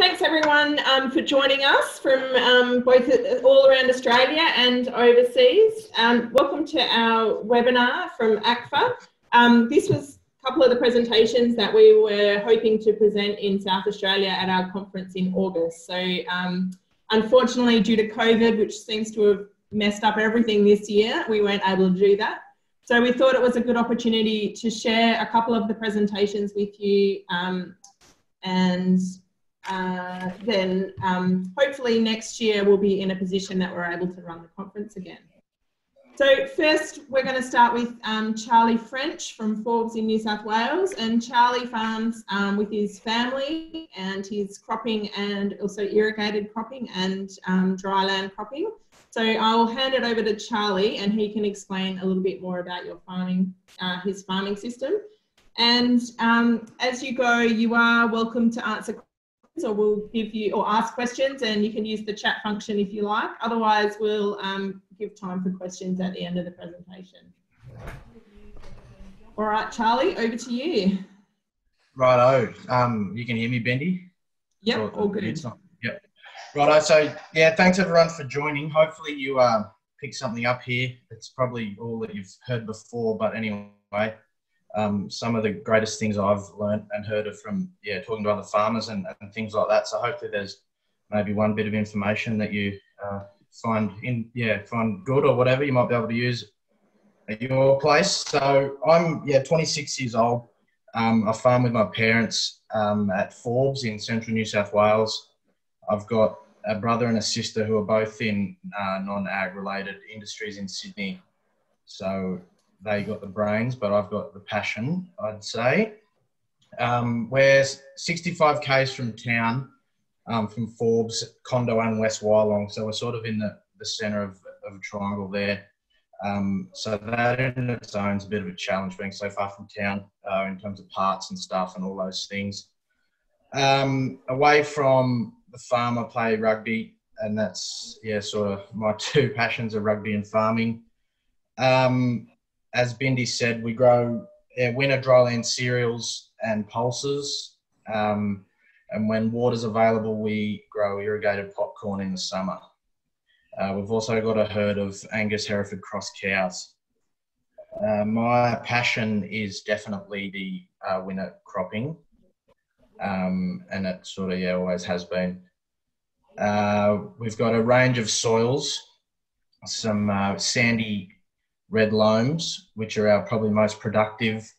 Thanks everyone um, for joining us from um, both all around Australia and overseas. Um, welcome to our webinar from ACTFA. Um, this was a couple of the presentations that we were hoping to present in South Australia at our conference in August. So um, unfortunately, due to COVID, which seems to have messed up everything this year, we weren't able to do that. So we thought it was a good opportunity to share a couple of the presentations with you um, and uh, then um, hopefully next year we'll be in a position that we're able to run the conference again. So first we're going to start with um, Charlie French from Forbes in New South Wales and Charlie farms um, with his family and his cropping and also irrigated cropping and um, dryland cropping. So I'll hand it over to Charlie and he can explain a little bit more about your farming, uh, his farming system. And um, as you go, you are welcome to answer or we'll give you or ask questions and you can use the chat function if you like. Otherwise, we'll um, give time for questions at the end of the presentation. All right, Charlie, over to you. Righto. Um, you can hear me, Bindi? Yep, all good. It's not, Yep. Righto. So, yeah, thanks everyone for joining. Hopefully you uh, pick something up here. It's probably all that you've heard before, but anyway, um, some of the greatest things I've learned and heard of from yeah talking to other farmers and, and things like that. So hopefully there's maybe one bit of information that you uh, find in yeah find good or whatever you might be able to use at your place. So I'm yeah 26 years old. Um, I farm with my parents um, at Forbes in central New South Wales. I've got a brother and a sister who are both in uh, non-ag related industries in Sydney. So they got the brains, but I've got the passion, I'd say. Um, we're 65 k's from town, um, from Forbes, Condo and West Wyalong. So we're sort of in the, the centre of, of a triangle there. Um, so that in its own is a bit of a challenge being so far from town uh, in terms of parts and stuff and all those things. Um, away from the farm, I play rugby, and that's yeah, sort of my two passions are rugby and farming. Um, as Bindi said, we grow uh, winter dryland cereals and pulses. Um, and when water's available, we grow irrigated popcorn in the summer. Uh, we've also got a herd of Angus Hereford cross cows. Uh, my passion is definitely the uh, winter cropping, um, and it sort of yeah always has been. Uh, we've got a range of soils, some uh, sandy red loams, which are our probably most productive,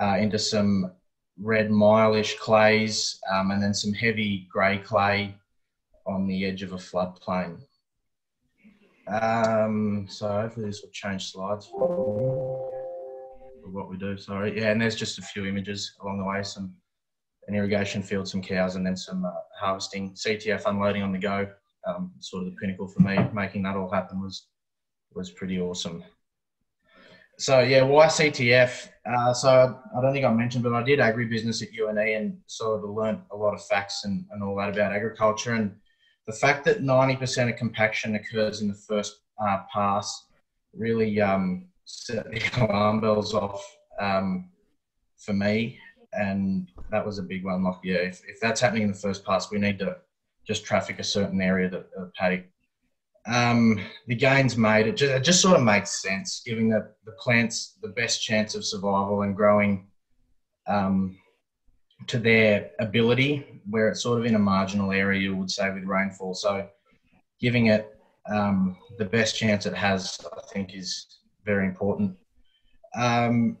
uh, into some red mileish clays, um, and then some heavy grey clay on the edge of a floodplain. Um, so hopefully this will change slides for what we do. Sorry, yeah, and there's just a few images along the way. Some an irrigation field, some cows, and then some uh, harvesting, CTF unloading on the go. Um, sort of the pinnacle for me. Making that all happen was was pretty awesome so yeah, why CTF? Uh, so I don't think I mentioned, but I did agribusiness at UNE and sort of learned a lot of facts and, and all that about agriculture. And the fact that 90% of compaction occurs in the first uh, pass really um, set the alarm bells off um, for me. And that was a big one. Like, yeah, if, if that's happening in the first pass, we need to just traffic a certain area that the paddock um, the gains made, it just, it just sort of makes sense, giving the, the plants the best chance of survival and growing um, to their ability, where it's sort of in a marginal area, you would say, with rainfall. So giving it um, the best chance it has, I think, is very important. Um,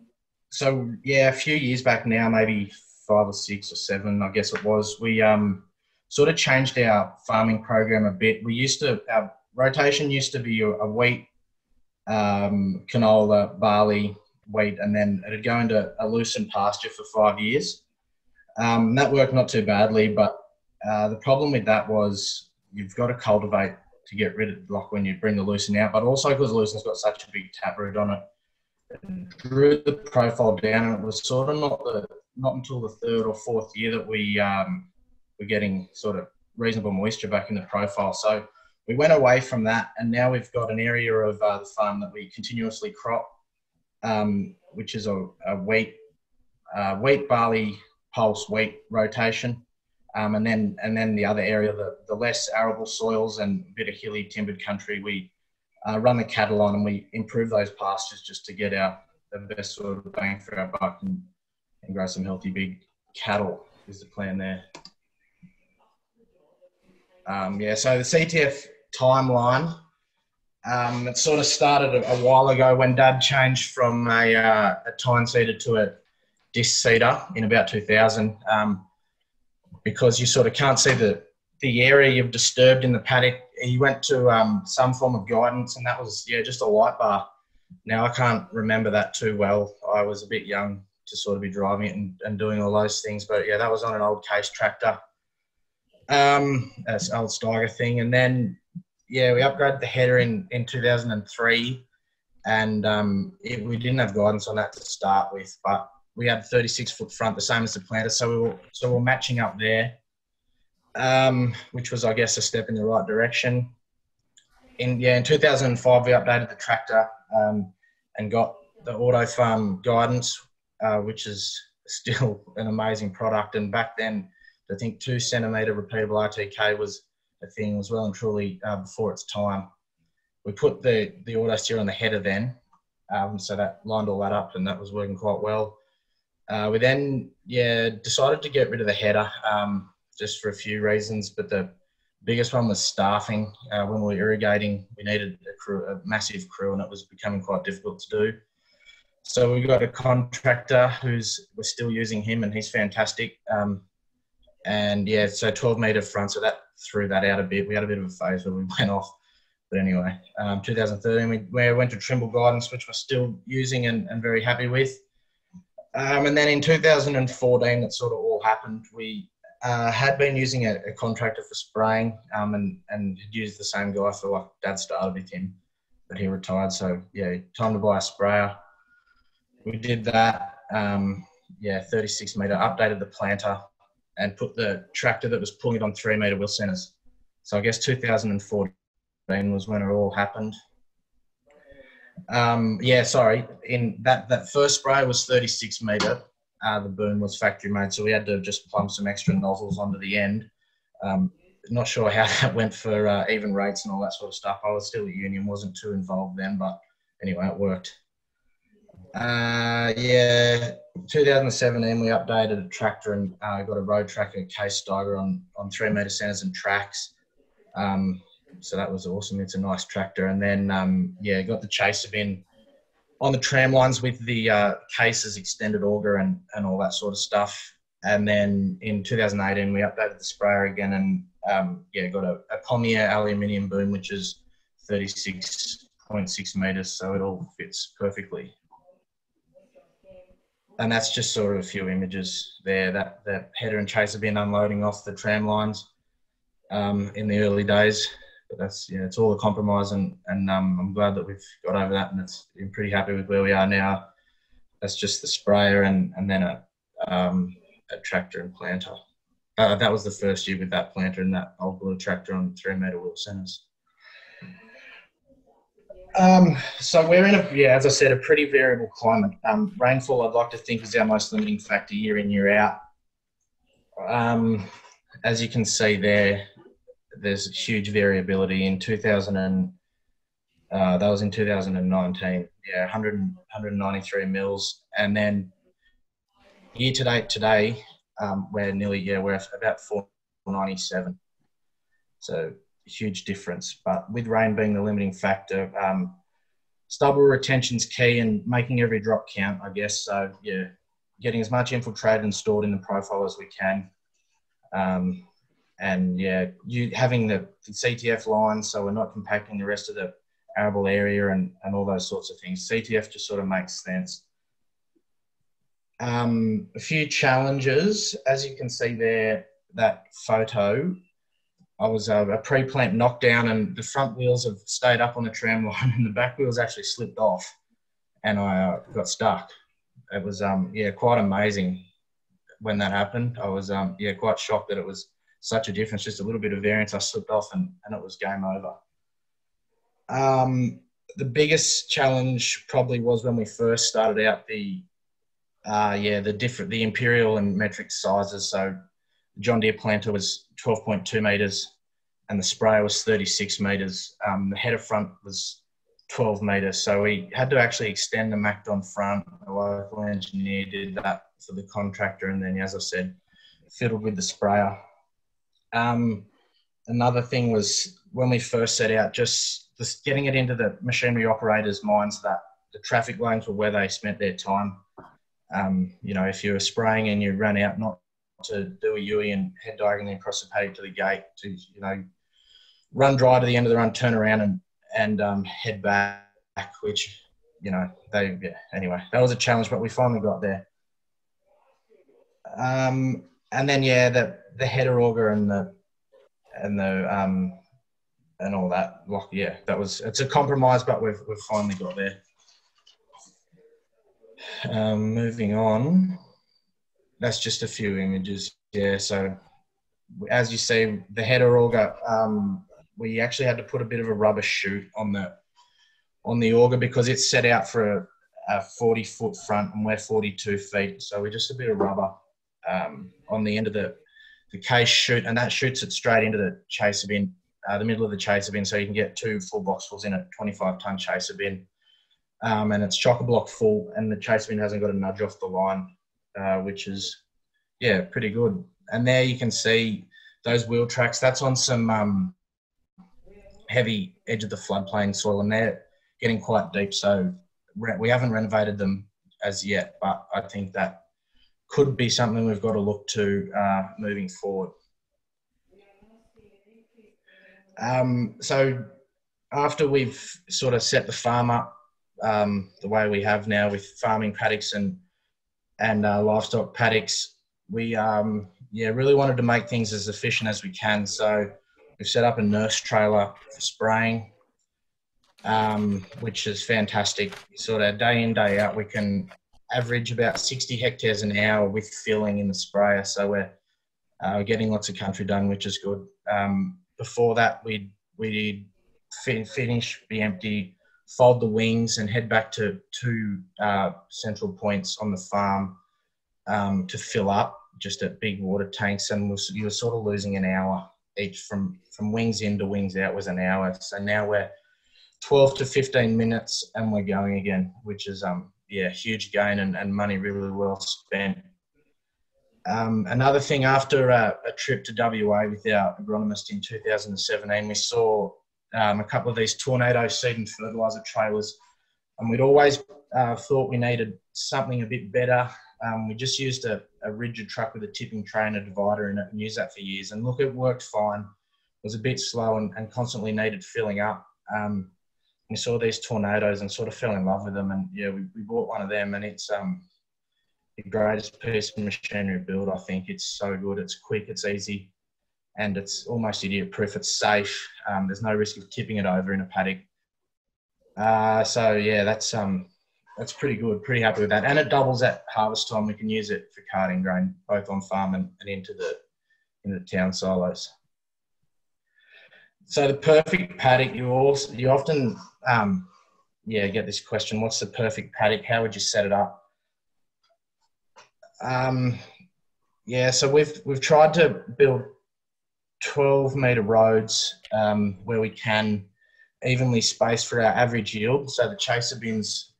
so, yeah, a few years back now, maybe five or six or seven, I guess it was, we um, sort of changed our farming program a bit. We used to, our rotation used to be a, wheat, um, canola, barley, wheat, and then it'd go into a lucerne pasture for five years. Um, that worked not too badly, but uh, the problem with that was you've got to cultivate to get rid of like when you bring the lucerne out, but also because lucerne has got such a big taproot on it, it drew the profile down, and it was sort of not the not until the third or fourth year that we um, were getting sort of reasonable moisture back in the profile. So we went away from that, and now we've got an area of uh, the farm that we continuously crop, um, which is a, a wheat, uh, wheat, barley, pulse, wheat rotation. Um, and then and then the other area, the, the less arable soils and a bit of hilly timbered country, we uh, run the cattle on and we improve those pastures just to get out the best sort of bang for our buck and, and grow some healthy big cattle is the plan there. Um, yeah, so the CTF timeline, um, it sort of started a, a, while ago when Dad changed from a, uh, a tine seeder to a disc seeder in about 2000 um, because you sort of can't see the, the area you've disturbed in the paddock. He went to um, some form of guidance and that was, yeah, just a light bar. Now, I can't remember that too well. I was a bit young to sort of be driving it and, and doing all those things. But yeah, that was on an old case tractor. Um, that's old Steiger thing. And then, yeah, we upgraded the header in, in 2003 and um, it, we didn't have guidance on that to start with, but we had 36 foot front, the same as the planter. So we were, so we we're matching up there, um, which was, I guess, a step in the right direction. In, yeah, in 2005, we updated the tractor um, and got the Auto Farm guidance, uh, which is still an amazing product. And back then, I think two centimeter repeatable RTK was a thing, was well and truly uh, before its time. We put the, the auto steer on the header then, um, so that lined all that up and that was working quite well. Uh, we then, yeah, decided to get rid of the header um, just for a few reasons, but the biggest one was staffing. Uh, when we were irrigating, we needed a crew, a massive crew, and it was becoming quite difficult to do. So we got a contractor who's we're still using him, and he's fantastic. Um, and yeah, so 12 meter front, so that threw that out a bit. We had a bit of a phase where we went off, but anyway, um, 2013 we, we went to Trimble Guidance, which we're still using and, and very happy with. Um, and then in 2014, it sort of all happened. We uh, had been using a, a contractor for spraying um, and, and had used the same guy for like dad started with him, but he retired. So yeah, time to buy a sprayer. We did that. Um, yeah, 36 meter, updated the planter and put the tractor that was pulling it on three meter wheel centers. So I guess 2014 was when it all happened. Um, yeah, sorry. In that that first spray was 36 meter uh, the boom was factory made, so we had to just plumb some extra nozzles onto the end. Um, not sure how that went for uh, even rates and all that sort of stuff. I was still at union, wasn't too involved then, but anyway, it worked. Uh, yeah, 2017 we updated a tractor and uh, got a road tracker case Steiger on on three meter centers and tracks. Um, so that was awesome. It's a nice tractor, and then um, yeah, got the chaser bin on the tram lines with the uh, cases, extended auger, and, and all that sort of stuff. And then in 2018, we updated the sprayer again and um, yeah, got a, a Pommier aluminium boom, which is 36.6 meters, so it all fits perfectly. And that's just sort of a few images there. That that header and chaser bin unloading off the tram lines um, in the early days but that's yeah, it's all a compromise, and and um, I'm glad that we've got over that, and it's been pretty happy with where we are now. That's just the sprayer and and then a um, a tractor and planter. Uh, that was the first year with that planter and that old blue tractor on three meter wheel centers. Um, so we're in a, yeah, as I said, a pretty variable climate. Um, rainfall, I'd like to think, is our most limiting factor year in, year out. Um, as you can see there, there's huge variability in 2000 and uh, that was in 2019 yeah 100 193 mils and then year to date today um, we're nearly yeah we're about 497 so huge difference but with rain being the limiting factor um, stubble retention's key and making every drop count i guess so yeah getting as much infiltrated and stored in the profile as we can um, and yeah, you having the, the CTF lines, so we're not compacting the rest of the arable area and, and all those sorts of things. CTF just sort of makes sense. Um, a few challenges, as you can see there, that photo, I was uh, a pre-plant knockdown and the front wheels have stayed up on the tram line and the back wheels actually slipped off and I uh, got stuck. It was, um, yeah, quite amazing when that happened. I was, um, yeah, quite shocked that it was such a difference. Just a little bit of variance, I slipped off, and, and it was game over. Um, the biggest challenge probably was when we first started out the uh, yeah the different the imperial and metric sizes. So John Deere planter was 12.2 meters, and the sprayer was 36 meters. Um, the header front was 12 meters, so we had to actually extend the MacDon front. The local engineer did that for the contractor, and then, as I said, fiddled with the sprayer. Um, another thing was when we first set out, just, just getting it into the machinery operators' minds that the traffic lanes were where they spent their time. Um, you know, if you were spraying and you ran out, not to do a UE and head diagonally across the paddock to the gate to, you know, run dry to the end of the run, turn around and, and um, head back, which, you know, they, yeah, anyway, that was a challenge, but we finally got there. Um, and then, yeah, the, the header auger and the, and the, um, and all that, like, yeah, that was, it's a compromise, but we've, we've finally got there. Um, moving on that's just a few images. Yeah. So as you see, the header auger, um, we actually had to put a bit of a rubber chute on the on the auger because it's set out for a, a 40 foot front and we're 42 feet. So we just a bit of rubber um, on the end of the the case chute, and that shoots it straight into the chaser bin, uh, the middle of the chaser bin, so you can get two full boxfuls in a 25 ton chaser bin. Um, and it's chock a block full, and the chaser bin hasn't got a nudge off the line uh, which is yeah pretty good. And there you can see those wheel tracks. That's on some um, heavy edge of the floodplain soil, and they're getting quite deep. So we haven't renovated them as yet, but I think that could be something we've got to look to uh, moving forward. Um, so after we've sort of set the farm up um, the way we have now with farming paddocks and and uh, livestock paddocks. We um, yeah really wanted to make things as efficient as we can. So we've set up a nurse trailer for spraying, um, which is fantastic. Sort of day in day out, we can average about 60 hectares an hour with filling in the sprayer. So we're uh, getting lots of country done, which is good. Um, before that, we'd we'd finish, be empty, fold the wings and head back to two uh, central points on the farm um, to fill up just at big water tanks. And you were sort of losing an hour each from from wings in to wings out was an hour. So now we're 12 to 15 minutes and we're going again which is um yeah huge gain and, and money really well spent. Um, another thing after a, a, trip to WA with our agronomist in 2017 we saw um, a couple of these tornado seed and fertilizer trailers. And we'd always uh, thought we needed something a bit better. Um, we just used a, a, rigid truck with a tipping tray and a divider in it and used that for years. And look, it worked fine. It was a bit slow and, and constantly needed filling up. Um, we saw these tornadoes and sort of fell in love with them. And yeah, we, we bought one of them and it's um, the greatest piece of machinery build, I think. It's so good. It's quick, it's easy and it's almost idiot proof. It's safe. Um, there's no risk of tipping it over in a paddock. Uh, so yeah, that's um, that's pretty good. Pretty happy with that, and it doubles at harvest time. We can use it for carting grain both on farm and, and into the into the town silos. So the perfect paddock, you also you often um, yeah get this question: What's the perfect paddock? How would you set it up? Um, yeah, so we've we've tried to build 12 metre roads um, where we can evenly space for our average yield. So the chaser bins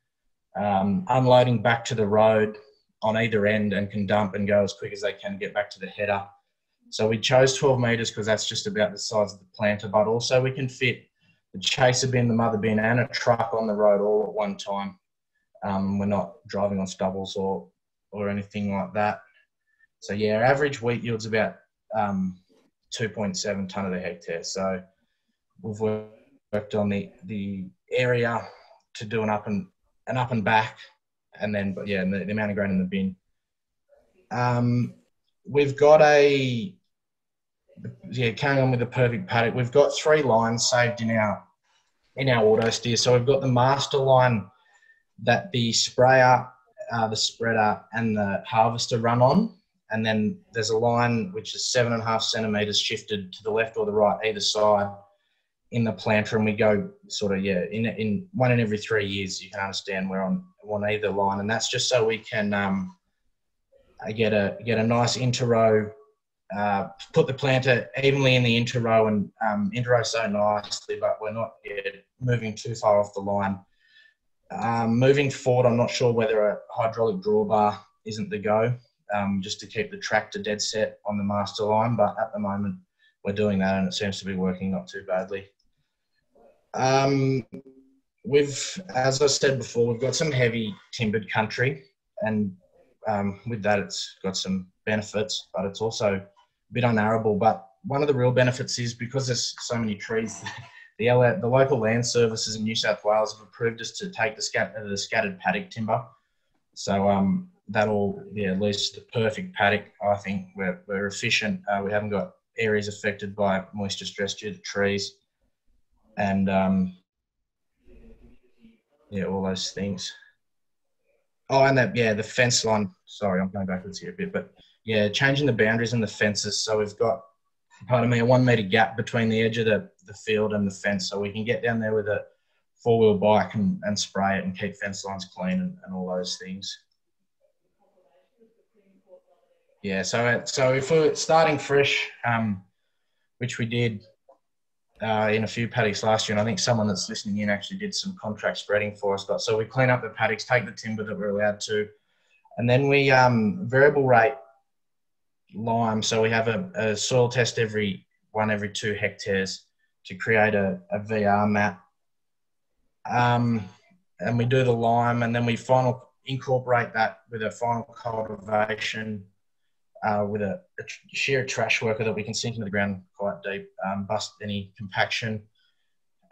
um, unloading back to the road on either end and can dump and go as quick as they can get back to the header. So we chose 12 metres because that's just about the size of the planter, but also we can fit the chaser bin, the mother bin, and a truck on the road all at one time. Um, we're not driving on stubbles or or anything like that. So yeah, our average wheat yield's about um, 2.7 tonne of the hectare. So we've worked on the the area to do an up and an up and back, and then but yeah, the, the amount of grain in the bin. Um, we've got a yeah, carrying on with the perfect paddock. We've got three lines saved in our in our auto steer. So we've got the master line that the sprayer, uh, the spreader, and the harvester run on and then there's a line which is seven and a half centimeters shifted to the left or the right either side in the planter. And we go sort of yeah in in one in every three years you can understand we're on on either line. And that's just so we can um, get a get a nice interrow uh, put the planter evenly in the interrow and um, interrow so nicely, but we're not yet moving too far off the line. Um, moving forward, I'm not sure whether a hydraulic drawbar isn't the go, um, just to keep the tractor dead set on the master line. But at the moment, we're doing that, and it seems to be working not too badly. Um, we've, as I said before, we've got some heavy timbered country, and um, with that, it's got some benefits, but it's also a bit unarable. But one of the real benefits is because there's so many trees. the, the local land services in New South Wales have approved us to take the, scat, the scattered paddock timber. So um, that'll yeah leads to the perfect paddock. I think we're, we're efficient. Uh, we haven't got areas affected by moisture stress due to trees, and um, yeah, all those things. Oh, and that yeah, the fence line. Sorry, I'm going backwards here a bit, but yeah, changing the boundaries and the fences. So we've got, pardon me, a one meter gap between the edge of the the field and the fence so we can get down there with a four wheel bike and, and spray it and keep fence lines clean and, and all those things. Yeah, so so if we're starting fresh, um, which we did uh, in a few paddocks last year, and I think someone that's listening in actually did some contract spreading for us. But so we clean up the paddocks, take the timber that we're allowed to, and then we um, variable rate lime. So we have a, a soil test every one every two hectares, to create a, a VR map. Um, and we do the lime and then we final incorporate that with a final cultivation uh, with a, a shear trash worker that we can sink into the ground quite deep, um, bust any compaction,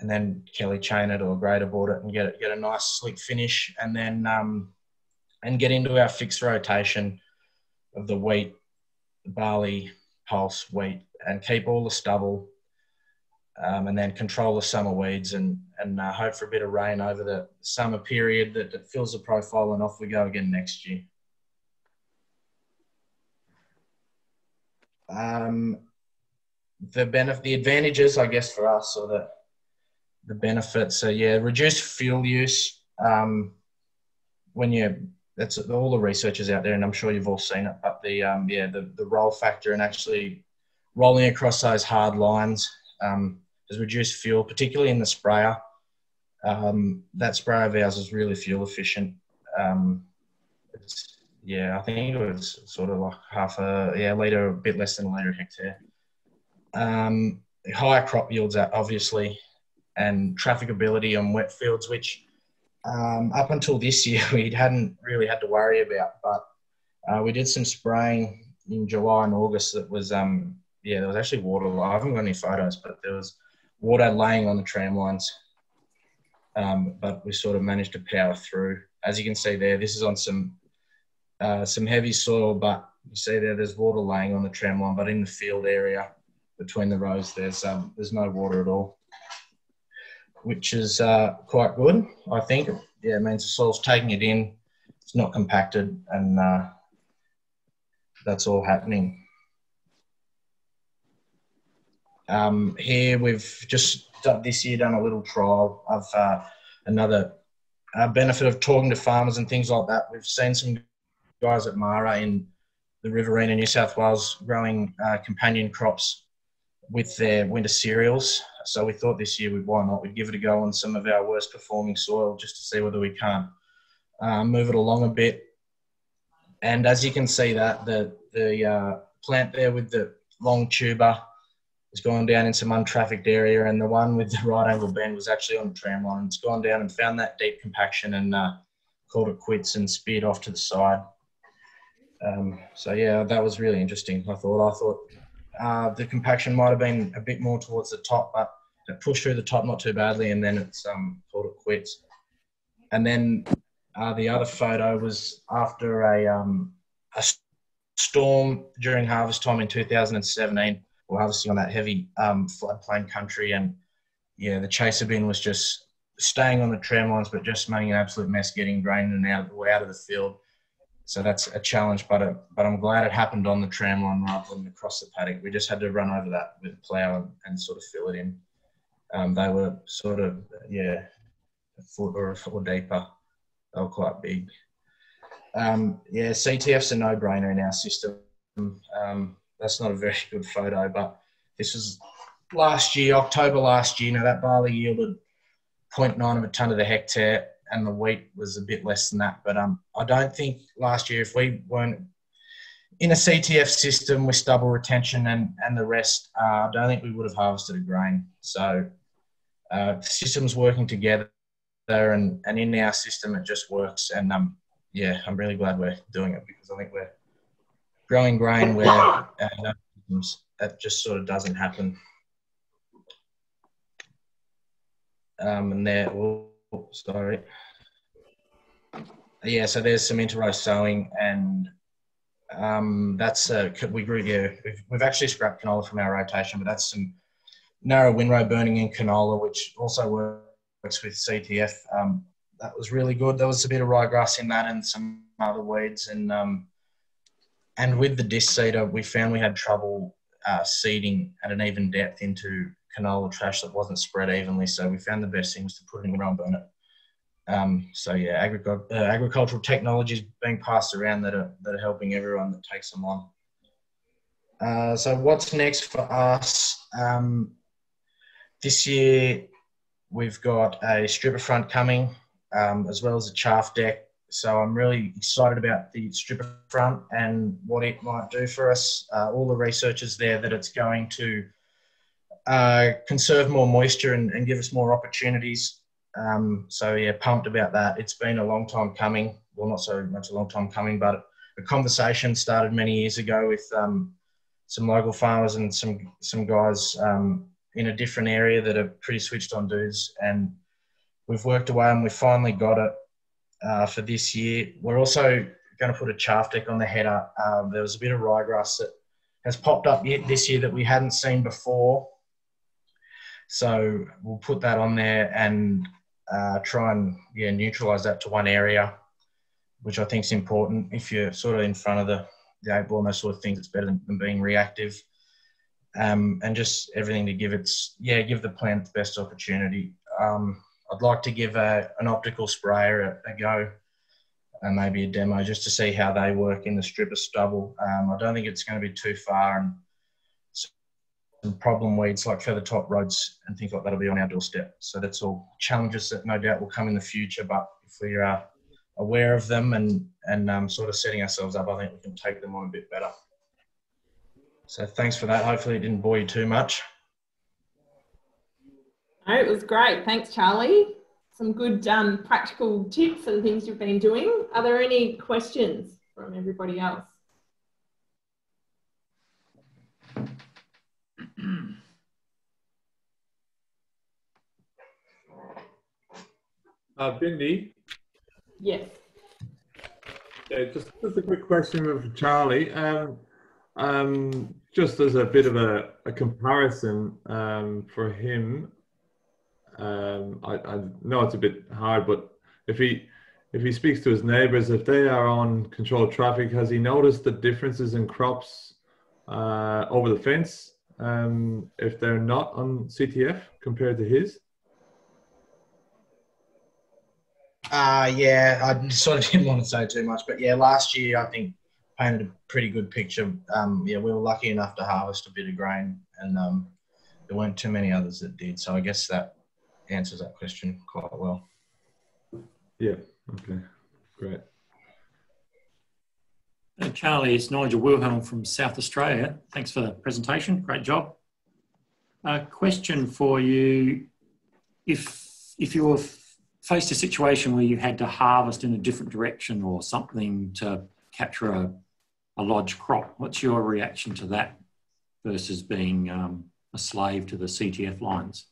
and then Kelly chain it or grader board it and get it, get a nice slick finish, and then um, and get into our fixed rotation of the wheat, barley, pulse, wheat, and keep all the stubble um, and then control the summer weeds and, and uh, hope for a bit of rain over the summer period that, that fills the profile and off we go again next year. Um, the benefit, the advantages, I guess, for us, or the the benefits So yeah, reduced fuel use. Um, when you that's all the researchers out there, and I'm sure you've all seen it. But the um, yeah, the the roll factor and actually rolling across those hard lines um, has reduced fuel, particularly in the sprayer. Um, that sprayer of ours is really fuel efficient. Um, yeah, I think it was sort of like half a yeah liter, a bit less than a liter a hectare. Um, higher crop yields, obviously, and trafficability on wet fields, which um, up until this year we hadn't really had to worry about. But uh, we did some spraying in July and August that was um, yeah, there was actually water. I haven't got any photos, but there was water laying on the tram lines. Um, but we sort of managed to power through. As you can see there, this is on some uh, some heavy soil, but you see there, there's water laying on the tram line, but in the field area between the rows, there's um, there's no water at all, which is uh, quite good, I think. Yeah, it means the soil's taking it in, it's not compacted, and uh, that's all happening. Um, here we've just done, this year done a little trial of uh, another uh, benefit of talking to farmers and things like that. We've seen some guys at Marrar in the Riverina, New South Wales, growing uh, companion crops with their winter cereals. So we thought this year, we'd, why not? We'd give it a go on some of our worst performing soil just to see whether we can't uh, move it along a bit. And as you can see that the the uh, plant there with the long tuber has gone down in some untrafficked area, and the one with the right angle bend was actually on the tram line. It's gone down and found that deep compaction and uh, called it quits and speared off to the side. Um, so yeah, that was really interesting. I thought. I thought uh, the compaction might have been a bit more towards the top, but it pushed through the top not too badly, and then it's um, called it quits. And then uh, the other photo was after a, um, a storm during harvest time in 2017 we're harvesting on that heavy um, floodplain country, and yeah, the chaser bin was just staying on the tram lines, but just making an absolute mess getting grain and out, out of the field. So that's a challenge, but uh, but I'm glad it happened on the tram line rather than across the paddock. We just had to run over that with a plough and, and sort of fill it in. Um, they were sort of yeah, a foot or a foot deeper. They were quite big. Um, yeah, CTF's a no-brainer in our system. Um, that's not a very good photo, but this was last year, October last year. Now that barley yielded 0.9 of a ton of the hectare, and the wheat was a bit less than that. But um, I don't think last year, if we weren't in a CTF system with stubble retention and, and the rest, uh, I don't think we would have harvested a grain. So uh, the system's working together, and, and in our system, it just works. And um, yeah, I'm really glad we're doing it because I think we're growing grain where uh, that just sort of doesn't happen. Um, and there, oh, sorry. Yeah, so there's some interrow sowing and um, that's uh, we grew yeah we've, we've actually scrapped canola from our rotation, but that's some narrow windrow burning in canola, which also works with CTF. Um, that was really good. There was a bit of ryegrass in that and some other weeds, and um, and with the disc seeder, we found we had trouble uh, seeding at an even depth into canola trash that wasn't spread evenly. So we found the best thing was to put it in the ground burn it. Um, so yeah, agric- uh, agricultural technologies being passed around that are, that are helping everyone that takes them on. Uh, so what's next for us? Um, this year we've got a stripper front coming, um, as well as a chaff deck. So I'm really excited about the stripper front and what it might do for us. Uh, all the research is there that it's going to uh, conserve more moisture and, and, give us more opportunities um, so yeah, pumped about that. It's been a long time coming. Well, not so much a long time coming, but a conversation started many years ago with um, some local farmers and some some guys um, in a different area that are pretty switched on dudes, and we've worked away and we finally got it uh, for this year. We're also going to put a chaff deck on the header. Um, there was a bit of ryegrass that has popped up yet this year that we hadn't seen before. So we'll put that on there and uh, try and yeah neutralize that to one area, which I think is important. If you're sort of in front of the, the eight ball and those sort of things, it's better than, than being reactive. Um, and just everything to give its yeah give the plant the best opportunity. Um, I'd like to give a, an optical sprayer a, a, go and maybe a demo just to see how they work in the strip of stubble. Um, I don't think it's going to be too far and some problem weeds like feather top Rhodes and things like that'll be on our doorstep. So that's all challenges that no doubt will come in the future. But if we are aware of them and and um, sort of setting ourselves up, I think we can take them on a bit better. So thanks for that. Hopefully it didn't bore you too much. No, it was great. Thanks, Charlie. Some good um, practical tips and things you've been doing. Are there any questions from everybody else? Uh, Bindi? Yes. Yeah, just, just a quick question for Charlie. Um, um, just as a bit of a, a comparison um, for him, um, I, I, know it's a bit hard, but if he if he speaks to his neighbours, if they are on controlled traffic, has he noticed the differences in crops uh, over the fence um, if they're not on CTF compared to his? Uh, yeah, I sort of didn't want to say too much, but yeah, last year I think painted a pretty good picture. Um, yeah, we were lucky enough to harvest a bit of grain, and um, there weren't too many others that did. So I guess that answers that question quite well. Yeah. Okay. Great. Uh, Charlie, it's Nigel Wilhelm from South Australia. Thanks for the presentation. Great job. A question for you: If if you were faced a situation where you had to harvest in a different direction or something to capture a, a lodge crop, what's your reaction to that versus being um, a slave to the CTF lines?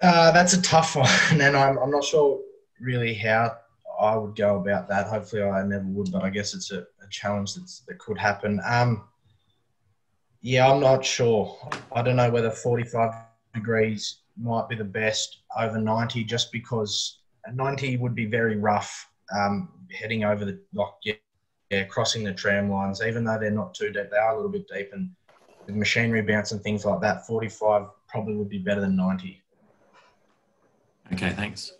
Uh, that's a tough one, and I'm, I'm not sure really how I would go about that. Hopefully, I never would, but I guess it's a, a challenge that's, that could happen. Um, yeah, I'm not sure. I don't know whether 45 degrees might be the best over 90 just because 90 would be very rough um, heading over the like yeah, yeah, crossing the tram lines even though they're not too deep they are a little bit deep and with machinery bounce and things like that 45 probably would be better than 90 okay thanks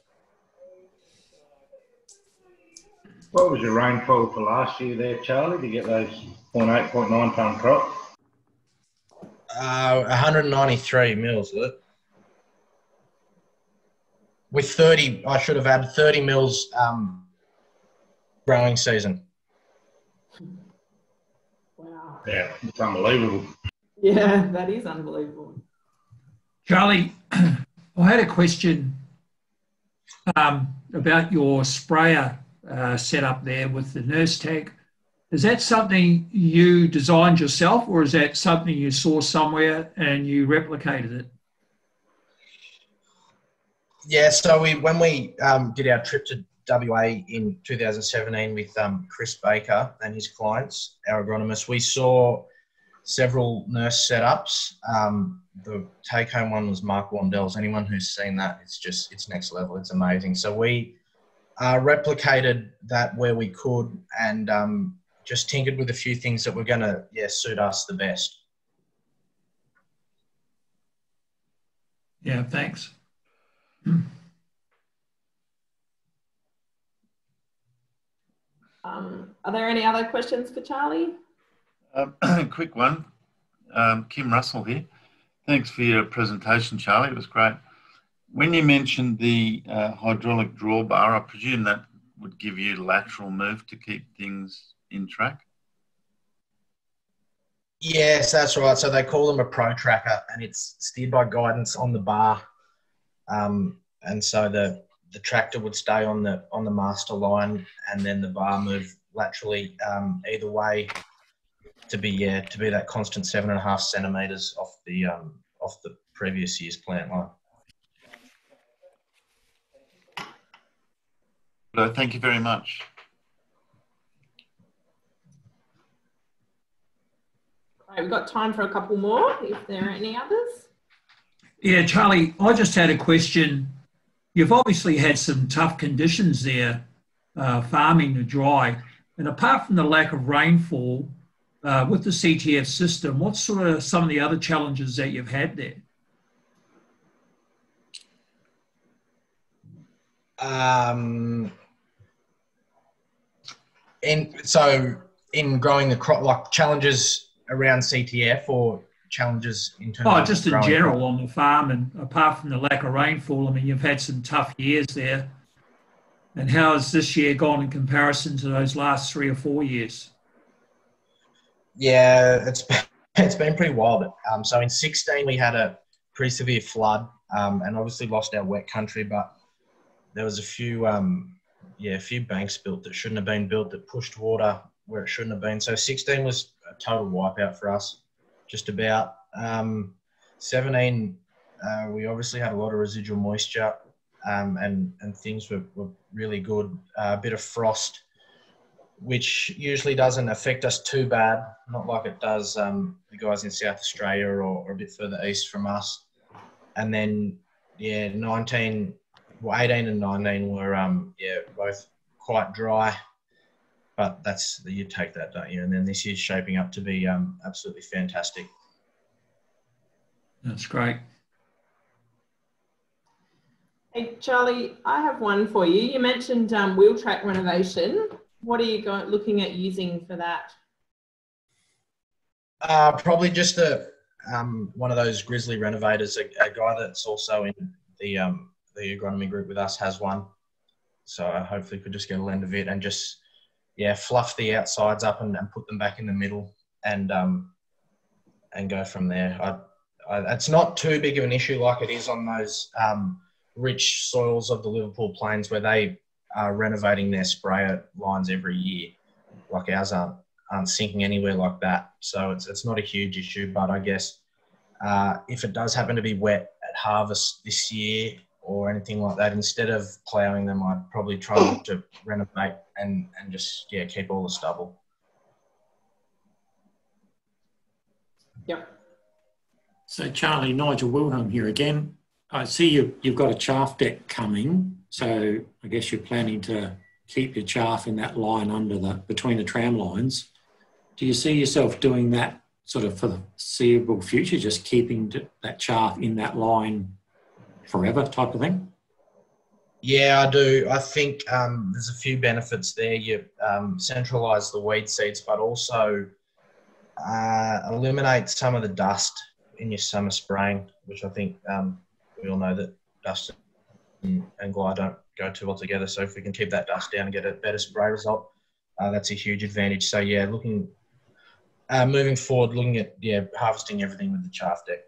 What was your rainfall for last year there, Charlie, to get those 0.8, 0.9 tonne crops? Uh, 193 mils, is it? With 30, I should have had 30 mils um, growing season. Wow. Yeah, it's unbelievable. Yeah, that is unbelievable. Charlie, I had a question um, about your sprayer uh, setup there with the nurse tag. Is that something you designed yourself, or is that something you saw somewhere and you replicated it? Yeah, so we when we um, did our trip to WA in 2017 with um, Chris Baker and his clients, our agronomists, we saw several nurse setups. Um, the take-home one was Mark Wandell's. Anyone who's seen that, it's just it's next level. It's amazing. So we uh, replicated that where we could, and um, just tinkered with a few things that were going to yeah suit us the best. Yeah, thanks. Um, are there any other questions for Charlie? Um, quick one. Um, Kim Russell here. Thanks for your presentation, Charlie. It was great. When you mentioned the uh, hydraulic drawbar, I presume that would give you lateral move to keep things in track. Yes, that's right. So they call them a pro tracker, and it's steered by guidance on the bar, um, and so the the tractor would stay on the on the master line, and then the bar move laterally um, either way to be yeah to be that constant seven and a half centimeters off the um, off the previous year's plant line. So thank you very much. Right, we've got time for a couple more if there are any others. Yeah, Charlie, I just had a question. You've obviously had some tough conditions there, uh, farming the dry. And apart from the lack of rainfall, uh, with the CTF system, what's sort of some of the other challenges that you've had there? Um, and so in growing the crop, like challenges around CTF or challenges in terms Oh, of just in general on the farm, and apart from the lack of rainfall, I mean, you've had some tough years there. And how has this year gone in comparison to those last three or four years? Yeah, it's been, it's been pretty wild. Um, so in 16 we had a pretty severe flood, um, and obviously lost our wet country, but there was a few um, yeah a few banks built that shouldn't have been built that pushed water where it shouldn't have been. So 16 was a total wipeout for us, just about. Um, 17 uh, we obviously had a lot of residual moisture, um, and and things were, were really good. Uh, a bit of frost which usually doesn't affect us too bad, not like it does um, the guys in South Australia or, or, a bit further east from us. And then, yeah, 19, well, 18 and 19 were, um, yeah, both quite dry, but that's you take that, don't you? And then this year's shaping up to be um, absolutely fantastic. That's great. Hey, Charlie, I have one for you. You mentioned um, wheel track renovation. What are you going, looking at using for that? Uh, probably just a um, one of those grizzly renovators. A, a guy that's also in the um, the agronomy group with us has one, so I hopefully could just get a lend of it and just yeah fluff the outsides up and, and put them back in the middle and um, and go from there. I, I, it's not too big of an issue like it is on those um, rich soils of the Liverpool Plains where they are renovating their sprayer lines every year, like ours aren't aren't sinking anywhere like that. So it's it's not a huge issue. But I guess uh, if it does happen to be wet at harvest this year or anything like that, instead of ploughing them, I'd probably try to renovate and and just yeah keep all the stubble. Yep. So Charlie, Nigel Wilhelm here again. I see you, you've got a chaff deck coming. So I guess you're planning to keep your chaff in that line under the, between the tram lines. Do you see yourself doing that sort of for the foreseeable future, just keeping that chaff in that line forever type of thing? Yeah, I do. I think um, there's a few benefits there. You um, centralise the weed seeds, but also uh, eliminate some of the dust in your summer spraying, which I think um, we all know that dust and, and glide don't go too well together. So if we can keep that dust down and get a better spray result, uh, that's a huge advantage. So yeah, looking uh, moving forward, looking at yeah harvesting everything with the chaff deck.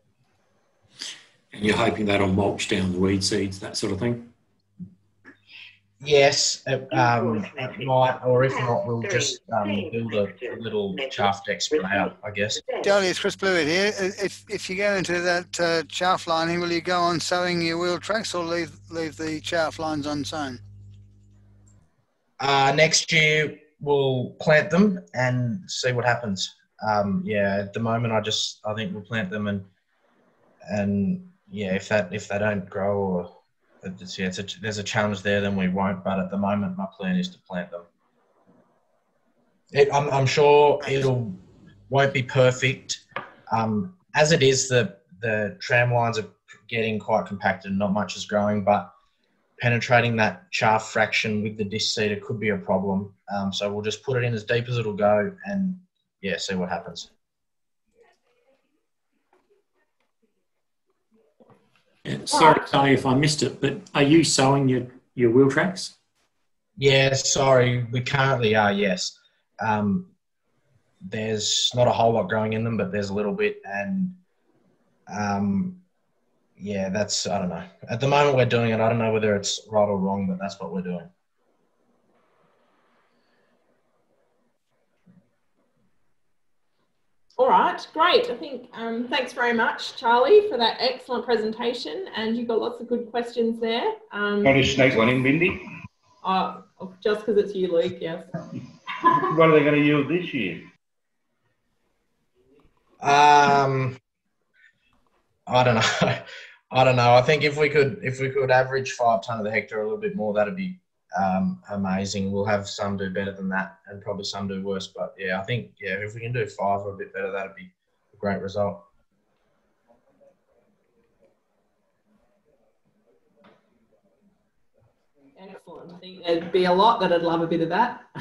And you're hoping that'll mulch down the weed seeds, that sort of thing. Yes, it, um, it might, or if not, we'll just um, build a, a little chaff deck sprayer, I guess. Charlie, it's Chris Blewett here. If if you go into that uh, chaff lining, will you go on sowing your wheel tracks or leave leave the chaff lines unsown? Uh, next year we'll plant them and see what happens. Um, yeah, at the moment I just I think we'll plant them and and yeah, if that if they don't grow or it's, yeah, it's a, there's a challenge there, then we won't. But at the moment, my plan is to plant them. It, I'm, I'm sure it'll won't be perfect. Um, as it is, the the tram lines are getting quite compacted. And not much is growing, but penetrating that chaff fraction with the disc seeder could be a problem. Um, so we'll just put it in as deep as it'll go, and yeah, see what happens. Yeah, sorry, sorry if I missed it, but are you sowing your, your wheel tracks? Yeah, sorry, we currently are, yes. Um, there's not a whole lot growing in them, but there's a little bit. And um, yeah, that's, I don't know. At the moment, we're doing it. I don't know whether it's right or wrong, but that's what we're doing. Right, great. I think um, thanks very much, Charlie, for that excellent presentation. And you've got lots of good questions there. Um, Can you sneak one in, Bindi? uh, just because it's you, Luke, yes. What are they going to yield this year? Um, I don't know. I don't know. I think if we could, if we could average five ton of the hectare a little bit more, that'd be um, amazing. We'll have some do better than that, and probably some do worse. But yeah, I think yeah, if we can do five or a bit better, that'd be a great result. Excellent. I think there'd be a lot that I'd love a bit of that.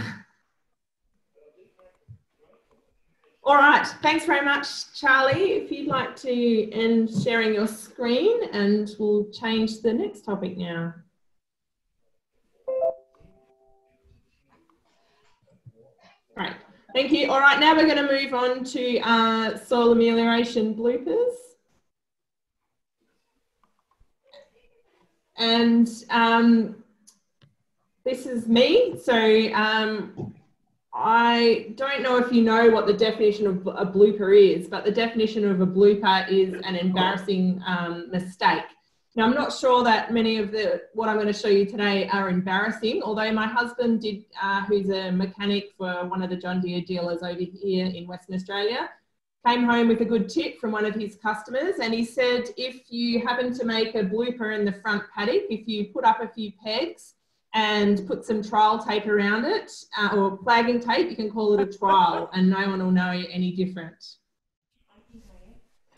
All right, thanks very much, Charlie. If you'd like to end sharing your screen and we'll change the next topic now. Great, thank you. All right, now we're going to move on to uh, soil amelioration bloopers. And um, this is me. So um, I don't know if you know what the definition of a blooper is, but the definition of a blooper is an embarrassing um, mistake. Now, I'm not sure that many of the what I'm going to show you today are embarrassing, although my husband did, uh, who's a mechanic for one of the John Deere dealers over here in Western Australia, came home with a good tip from one of his customers, and he said if you happen to make a blooper in the front paddock, if you put up a few pegs and put some trial tape around it, uh, or flagging tape, you can call it a trial, and no one will know any different.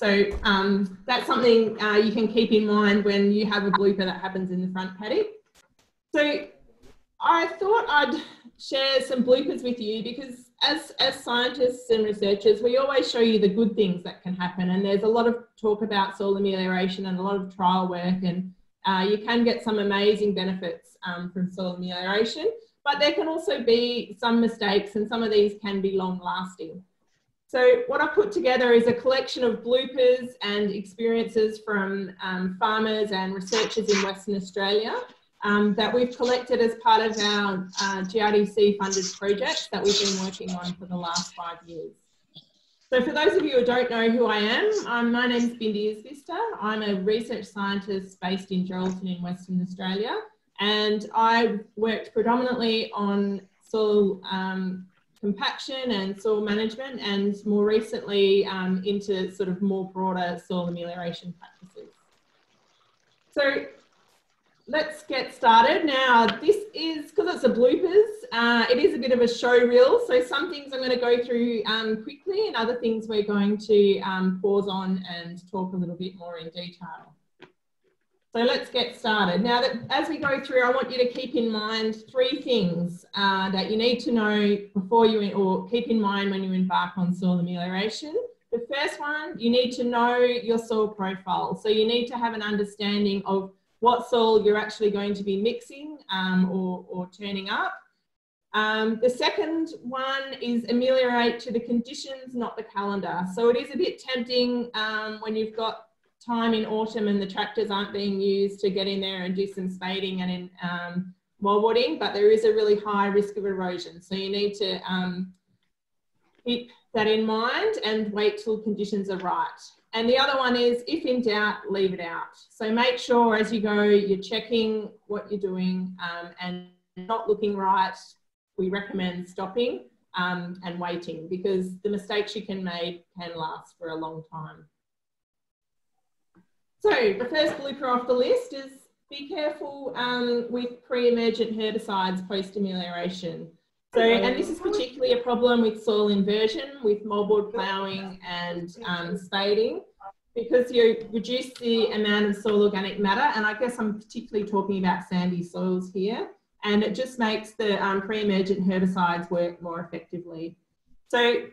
So um, that's something uh, you can keep in mind when you have a blooper that happens in the front paddock. So I thought I'd share some bloopers with you because as, as scientists and researchers, we always show you the good things that can happen. And there's a lot of talk about soil amelioration and a lot of trial work and uh, you can get some amazing benefits um, from soil amelioration, but there can also be some mistakes and some of these can be long lasting. So what I've put together is a collection of bloopers and experiences from um, farmers and researchers in Western Australia um, that we've collected as part of our uh, GRDC funded projects that we've been working on for the last five years. So for those of you who don't know who I am, um, my name is Bindi Isbister. I'm a research scientist based in Geraldton in Western Australia. And I worked predominantly on soil um, compaction and soil management and more recently um, into sort of more broader soil amelioration practices. So let's get started. Now this is, because it's a bloopers, uh, it is a bit of a show reel. So some things I'm going to go through um, quickly and other things we're going to um, pause on and talk a little bit more in detail. So let's get started. Now, that, as we go through, I want you to keep in mind three things uh, that you need to know before you, or keep in mind when you embark on soil amelioration. The first one, you need to know your soil profile. So you need to have an understanding of what soil you're actually going to be mixing um, or, or turning up. Um, the second one is ameliorate to the conditions, not the calendar. So it is a bit tempting um, when you've got time in autumn and the tractors aren't being used to get in there and do some spading and in um, moldboarding, but there is a really high risk of erosion. So you need to um, keep that in mind and wait till conditions are right. And the other one is, if in doubt, leave it out. So make sure as you go, you're checking what you're doing um, and not looking right. We recommend stopping um, and waiting because the mistakes you can make can last for a long time. So the first blooper off the list is be careful um, with pre-emergent herbicides post-amelioration. So, and this is particularly a problem with soil inversion, with moldboard ploughing and um, spading, because you reduce the amount of soil organic matter, and I guess I'm particularly talking about sandy soils here, and it just makes the um, pre-emergent herbicides work more effectively. So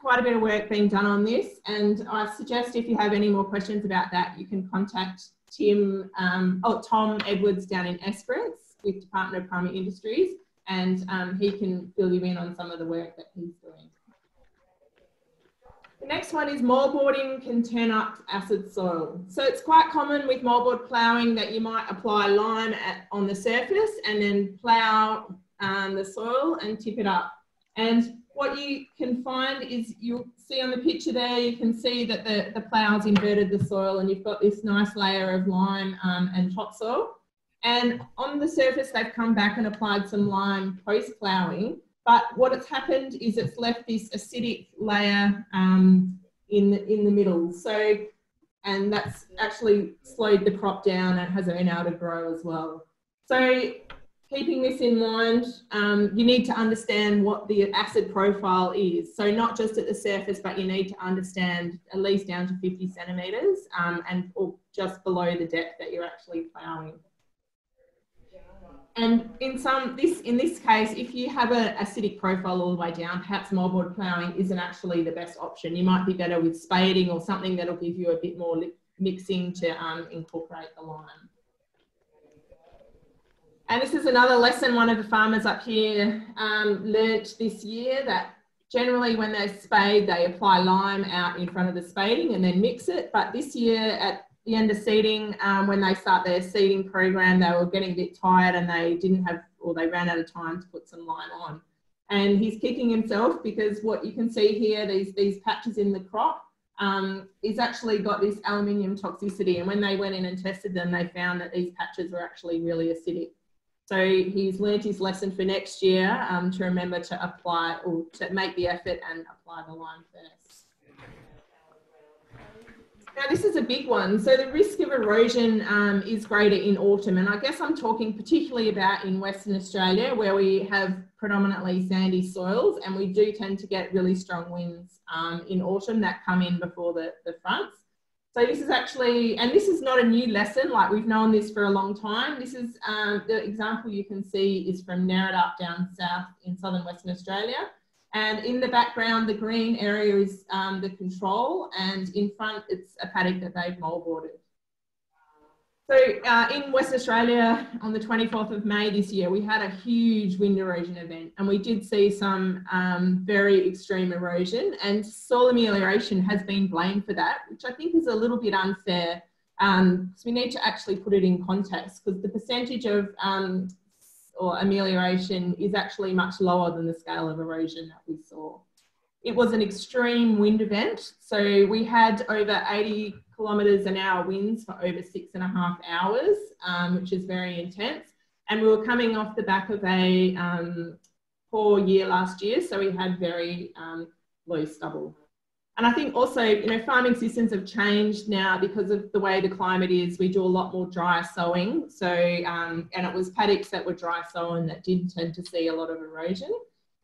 quite a bit of work being done on this, and I suggest if you have any more questions about that, you can contact Tim, um, oh, Tom Edwards down in Esperance with Department of Primary Industries, and um, he can fill you in on some of the work that he's doing. The next one is moldboarding can turn up acid soil. So it's quite common with moldboard ploughing that you might apply lime at, on the surface and then plough um, the soil and tip it up. And what you can find is you'll see on the picture there, you can see that the, the plough's inverted the soil and you've got this nice layer of lime um, and topsoil. And on the surface, they've come back and applied some lime post ploughing. But what has happened is it's left this acidic layer um, in, the, in the middle. So, and that's actually slowed the crop down and has been able to grow as well. So keeping this in mind, um, you need to understand what the acid profile is. So not just at the surface, but you need to understand at least down to 50 centimetres um, and or just below the depth that you're actually ploughing. And in some this in this case, if you have an acidic profile all the way down, perhaps moldboard ploughing isn't actually the best option. You might be better with spading or something that'll give you a bit more mixing to um, incorporate the lime. And this is another lesson one of the farmers up here um, learnt this year that generally when they spade, they apply lime out in front of the spading and then mix it. But this year at the end of seeding, um, when they start their seeding program, they were getting a bit tired and they didn't have, or they ran out of time to put some lime on. And he's kicking himself because what you can see here, these, these patches in the crop, um, is actually got this aluminium toxicity. And when they went in and tested them, they found that these patches were actually really acidic. So he's learnt his lesson for next year um, to remember to apply or to make the effort and apply the lime first. Now this is a big one. So the risk of erosion um, is greater in autumn and I guess I'm talking particularly about in Western Australia where we have predominantly sandy soils and we do tend to get really strong winds um, in autumn that come in before the, the fronts. So this is actually, and this is not a new lesson, like we've known this for a long time. This is um, the example you can see is from Neridup down south in southern Western Australia. And in the background, the green area is um, the control and in front, it's a paddock that they've moldboarded. So uh, in West Australia on the 24th of May this year, we had a huge wind erosion event and we did see some um, very extreme erosion and soil amelioration has been blamed for that, which I think is a little bit unfair. Um, so we need to actually put it in context because the percentage of um, or amelioration is actually much lower than the scale of erosion that we saw. It was an extreme wind event. So we had over 80 kilometres an hour winds for over six and a half hours, um, which is very intense. And we were coming off the back of a um, poor year last year, so we had very um, low stubble. And I think also, you know, farming systems have changed now because of the way the climate is. We do a lot more dry sowing. So, um, and it was paddocks that were dry sown that did tend to see a lot of erosion.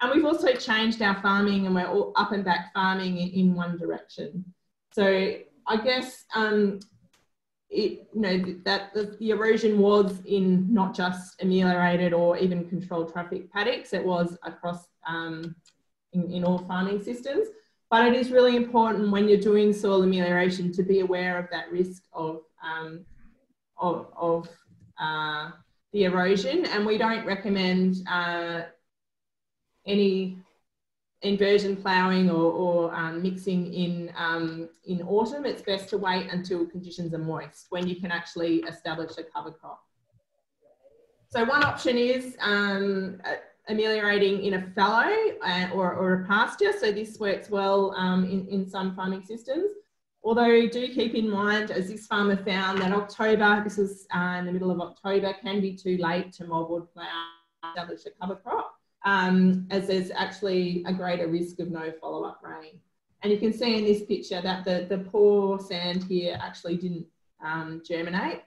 And we've also changed our farming and we're all up and back farming in, in one direction. So I guess um, it, you know, that the, the, erosion was in not just ameliorated or even controlled traffic paddocks, it was across um, in, in all farming systems. But it is really important when you're doing soil amelioration to be aware of that risk of, um, of, of uh, the erosion. And we don't recommend uh, any inversion ploughing or, or um, mixing in, um, in autumn, it's best to wait until conditions are moist when you can actually establish a cover crop. So one option is um, ameliorating in a fallow uh, or, or, a pasture. So this works well um, in, in some farming systems. Although do keep in mind, as this farmer found, that October, this is uh, in the middle of October, can be too late to moldboard plough establish a cover crop um, as there's actually a greater risk of no follow-up rain. And you can see in this picture that the, the poor sand here actually didn't um, germinate.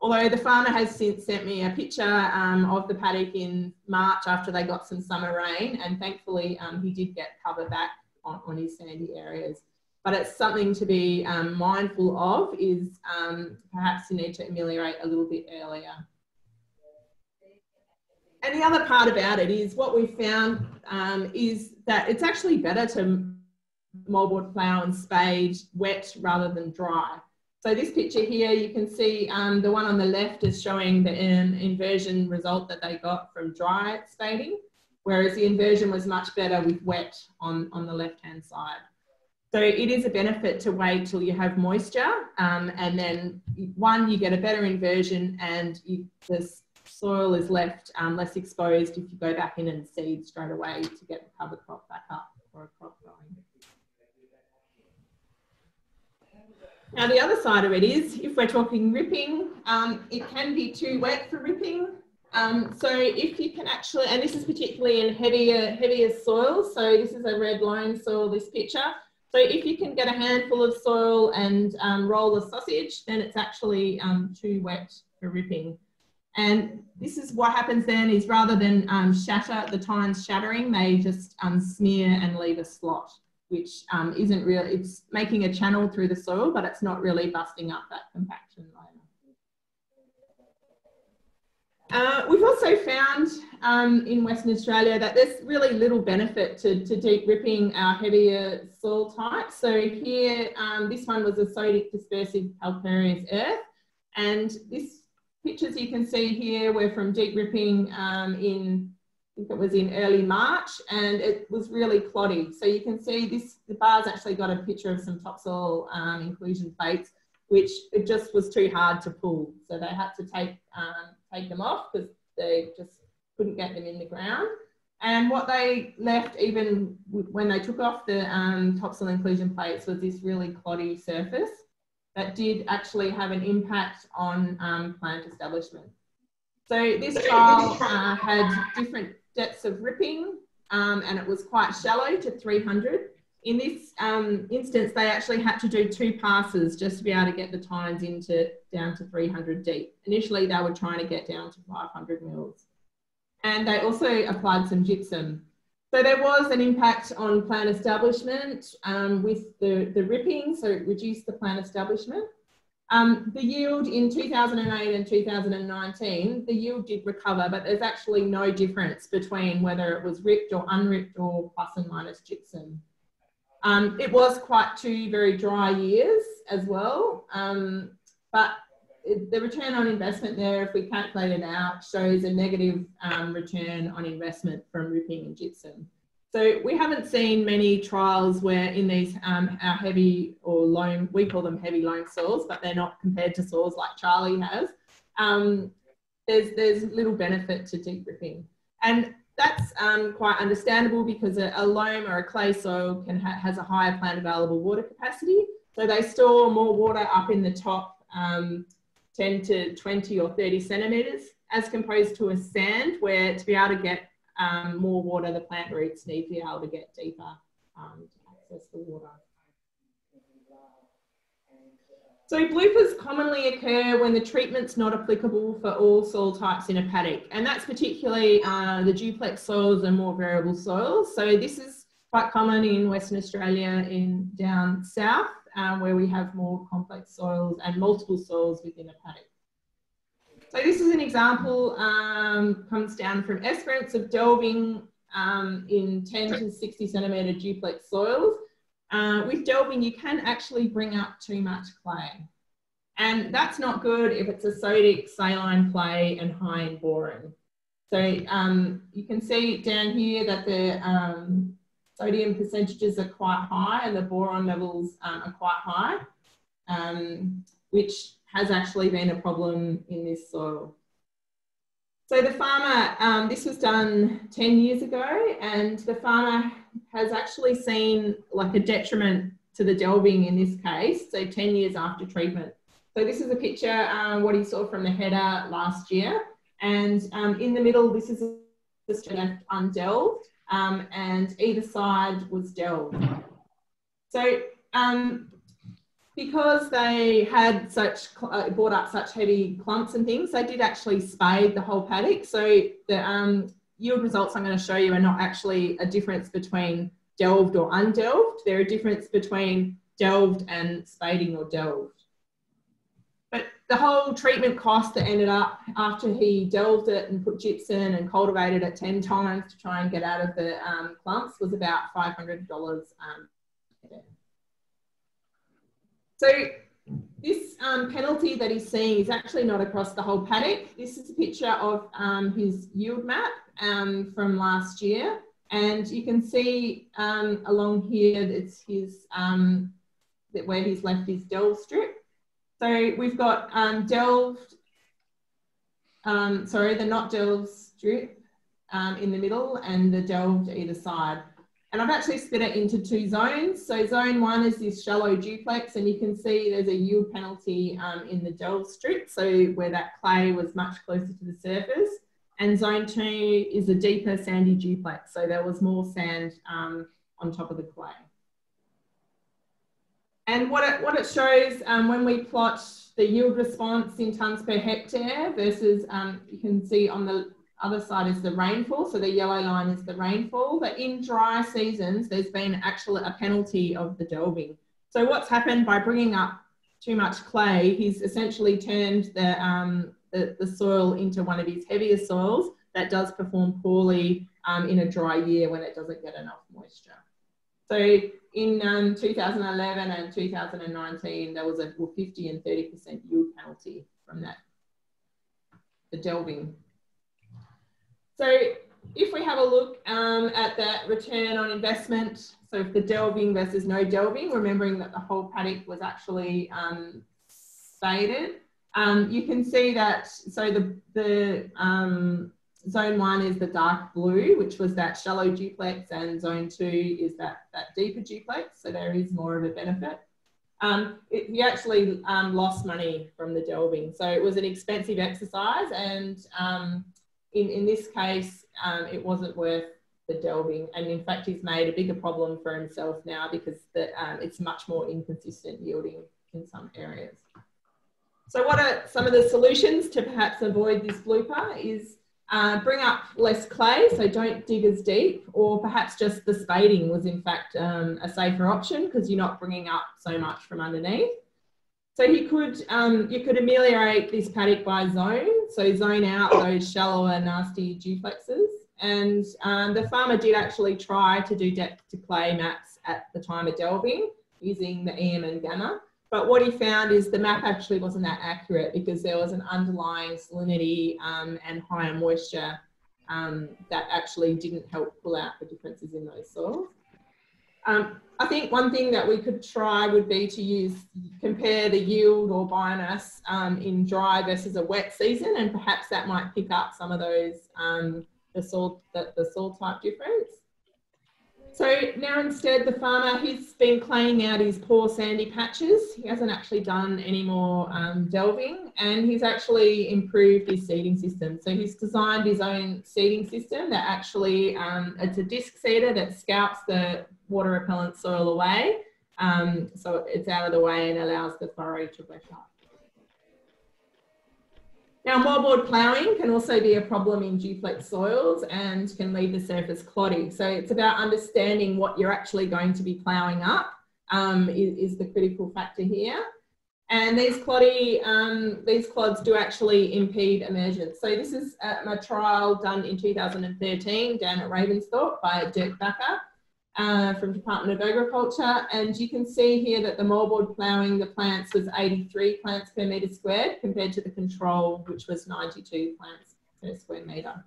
Although the farmer has since sent me a picture um, of the paddock in March after they got some summer rain and thankfully um, he did get cover back on, on, his sandy areas. But it's something to be um, mindful of is um, perhaps you need to ameliorate a little bit earlier and the other part about it is what we found um, is that it's actually better to moldboard plough and spade wet rather than dry. So this picture here, you can see um, the one on the left is showing the inversion result that they got from dry spading, whereas the inversion was much better with wet on, on the left-hand side. So it is a benefit to wait till you have moisture um, and then one, you get a better inversion and you, this soil is left um, less exposed if you go back in and seed straight away to get the cover crop back up or a crop going. Now the other side of it is, if we're talking ripping, um, it can be too wet for ripping. Um, so if you can actually, and this is particularly in heavier, heavier soils, so this is a red loam soil, this picture. So if you can get a handful of soil and um, roll a sausage, then it's actually um, too wet for ripping. And this is what happens then is rather than um, shatter, the tines shattering, they just um, smear and leave a slot, which um, isn't real. It's making a channel through the soil, but it's not really busting up that compaction layer. Uh, we've also found um, in Western Australia that there's really little benefit to, to deep ripping our heavier soil types. So here, um, this one was a sodic dispersive calcareous earth, and this pictures you can see here were from deep ripping um, in, I think it was in early March, and it was really cloddy. So you can see this, the bar's actually got a picture of some topsoil um, inclusion plates, which it just was too hard to pull. So they had to take, um, take them off because they just couldn't get them in the ground. And what they left, even when they took off the um, topsoil inclusion plates, was this really cloddy surface that did actually have an impact on um, plant establishment. So this trial uh, had different depths of ripping um, and it was quite shallow to 300. In this um, instance, they actually had to do two passes just to be able to get the tines into down to 300 deep. Initially, they were trying to get down to 500 mils. And they also applied some gypsum so there was an impact on plant establishment um, with the, the ripping, so it reduced the plant establishment. Um, the yield in 2008 and 2019, the yield did recover, but there's actually no difference between whether it was ripped or unripped or plus and minus gypsum. Um, it was quite two very dry years as well, um, the return on investment there, if we calculate it out, shows a negative um, return on investment from ripping and gypsum. So we haven't seen many trials where in these um, our heavy or loam, we call them heavy loam soils, but they're not compared to soils like Charlie has. Um, there's, there's little benefit to deep ripping. And that's um, quite understandable because a, a, loam or a clay soil can ha has a higher plant available water capacity. So they store more water up in the top um, 10 to 20 or 30 centimetres as opposed to a sand where to be able to get um, more water, the plant roots need to be able to get deeper um, to access the water. So bloopers commonly occur when the treatment's not applicable for all soil types in a paddock, and that's particularly uh, the duplex soils and more variable soils. So this is quite common in Western Australia in down south um, where we have more complex soils and multiple soils within a paddock. So this is an example, um, comes down from Esperance of delving um, in 10 to 60 centimetre duplex soils. Uh, with delving, you can actually bring up too much clay. And that's not good if it's a sodic saline clay and high in boron. So um, you can see down here that the um, sodium percentages are quite high and the boron levels um, are quite high, um, which has actually been a problem in this soil. So the farmer, um, this was done 10 years ago and the farmer has actually seen like a detriment to the delving in this case, so 10 years after treatment. So this is a picture, um, what he saw from the header last year. And um, in the middle, this is just left undelved um, and either side was delved. So um, because they had such uh, brought up such heavy clumps and things, they did actually spade the whole paddock. So the um, yield results I'm going to show you are not actually a difference between delved or undelved. They're a difference between delved and spading or delved. The whole treatment cost that ended up after he delved it and put gypsum and cultivated it 10 times to try and get out of the um, clumps was about $500 um, so this um, penalty that he's seeing is actually not across the whole paddock. This is a picture of um, his yield map um, from last year. And you can see um, along here, it's his, where he's left his delve strip. So we've got um, delved, sorry, the not delved strip in the middle and the delved either side. And I've actually split it into two zones. So zone one is this shallow duplex and you can see there's a yield penalty um, in the delved strip. So where that clay was much closer to the surface. And zone two is a deeper sandy duplex. So there was more sand um, on top of the clay. And what it, what it shows um, when we plot the yield response in tonnes per hectare versus um, you can see on the other side is the rainfall. So the yellow line is the rainfall. But in dry seasons, there's been actually a penalty of the delving. So what's happened by bringing up too much clay, he's essentially turned the, um, the, the, soil into one of his heavier soils that does perform poorly um, in a dry year when it doesn't get enough moisture. So in um, 2011 and 2019, there was a 50 and 30% yield penalty from that, the delving. So if we have a look um, at that return on investment, so if the delving versus no delving, remembering that the whole paddock was actually um, um, you can see that, so the, the um, zone one is the dark blue, which was that shallow duplex, and zone two is that, that deeper duplex, so there is more of a benefit. Um, it, we actually um, lost money from the delving. So it was an expensive exercise and um, in, in this case, um, it wasn't worth the delving. And in fact, he's made a bigger problem for himself now because the, um, it's much more inconsistent yielding in some areas. So what are some of the solutions to perhaps avoid this blooper is uh, bring up less clay, so don't dig as deep, or perhaps just the spading was in fact um, a safer option because you're not bringing up so much from underneath. So you could um, you could ameliorate this paddock by zone. So zone out those shallower, nasty duplexes. And um, the farmer did actually try to do depth to clay maps at the time of delving using the EM and gamma. But what he found is the map actually wasn't that accurate because there was an underlying salinity um, and higher moisture um, that actually didn't help pull out the differences in those soils. Um, I think one thing that we could try would be to use compare the yield or biomass um, in dry versus a wet season, and perhaps that might pick up some of those um, the soil the, the soil type difference. So now instead, the farmer he's been claying out his poor sandy patches. He hasn't actually done any more um, delving, and he's actually improved his seeding system. So he's designed his own seeding system that actually um, it's a disc seeder that scalps the water repellent soil away. Um, so it's out of the way and allows the furrow to wet up. Now, moldboard ploughing can also be a problem in duplex soils and can leave the surface cloddy. So it's about understanding what you're actually going to be ploughing up um, is, is, the critical factor here. And these cloddy, um, these clods do actually impede emergence. So this is a, a trial done in 2013 down at Ravensthorpe by Derk Bakker uh, from Department of Agriculture. And you can see here that the moldboard ploughing the plants was 83 plants per metre squared compared to the control, which was 92 plants per square metre.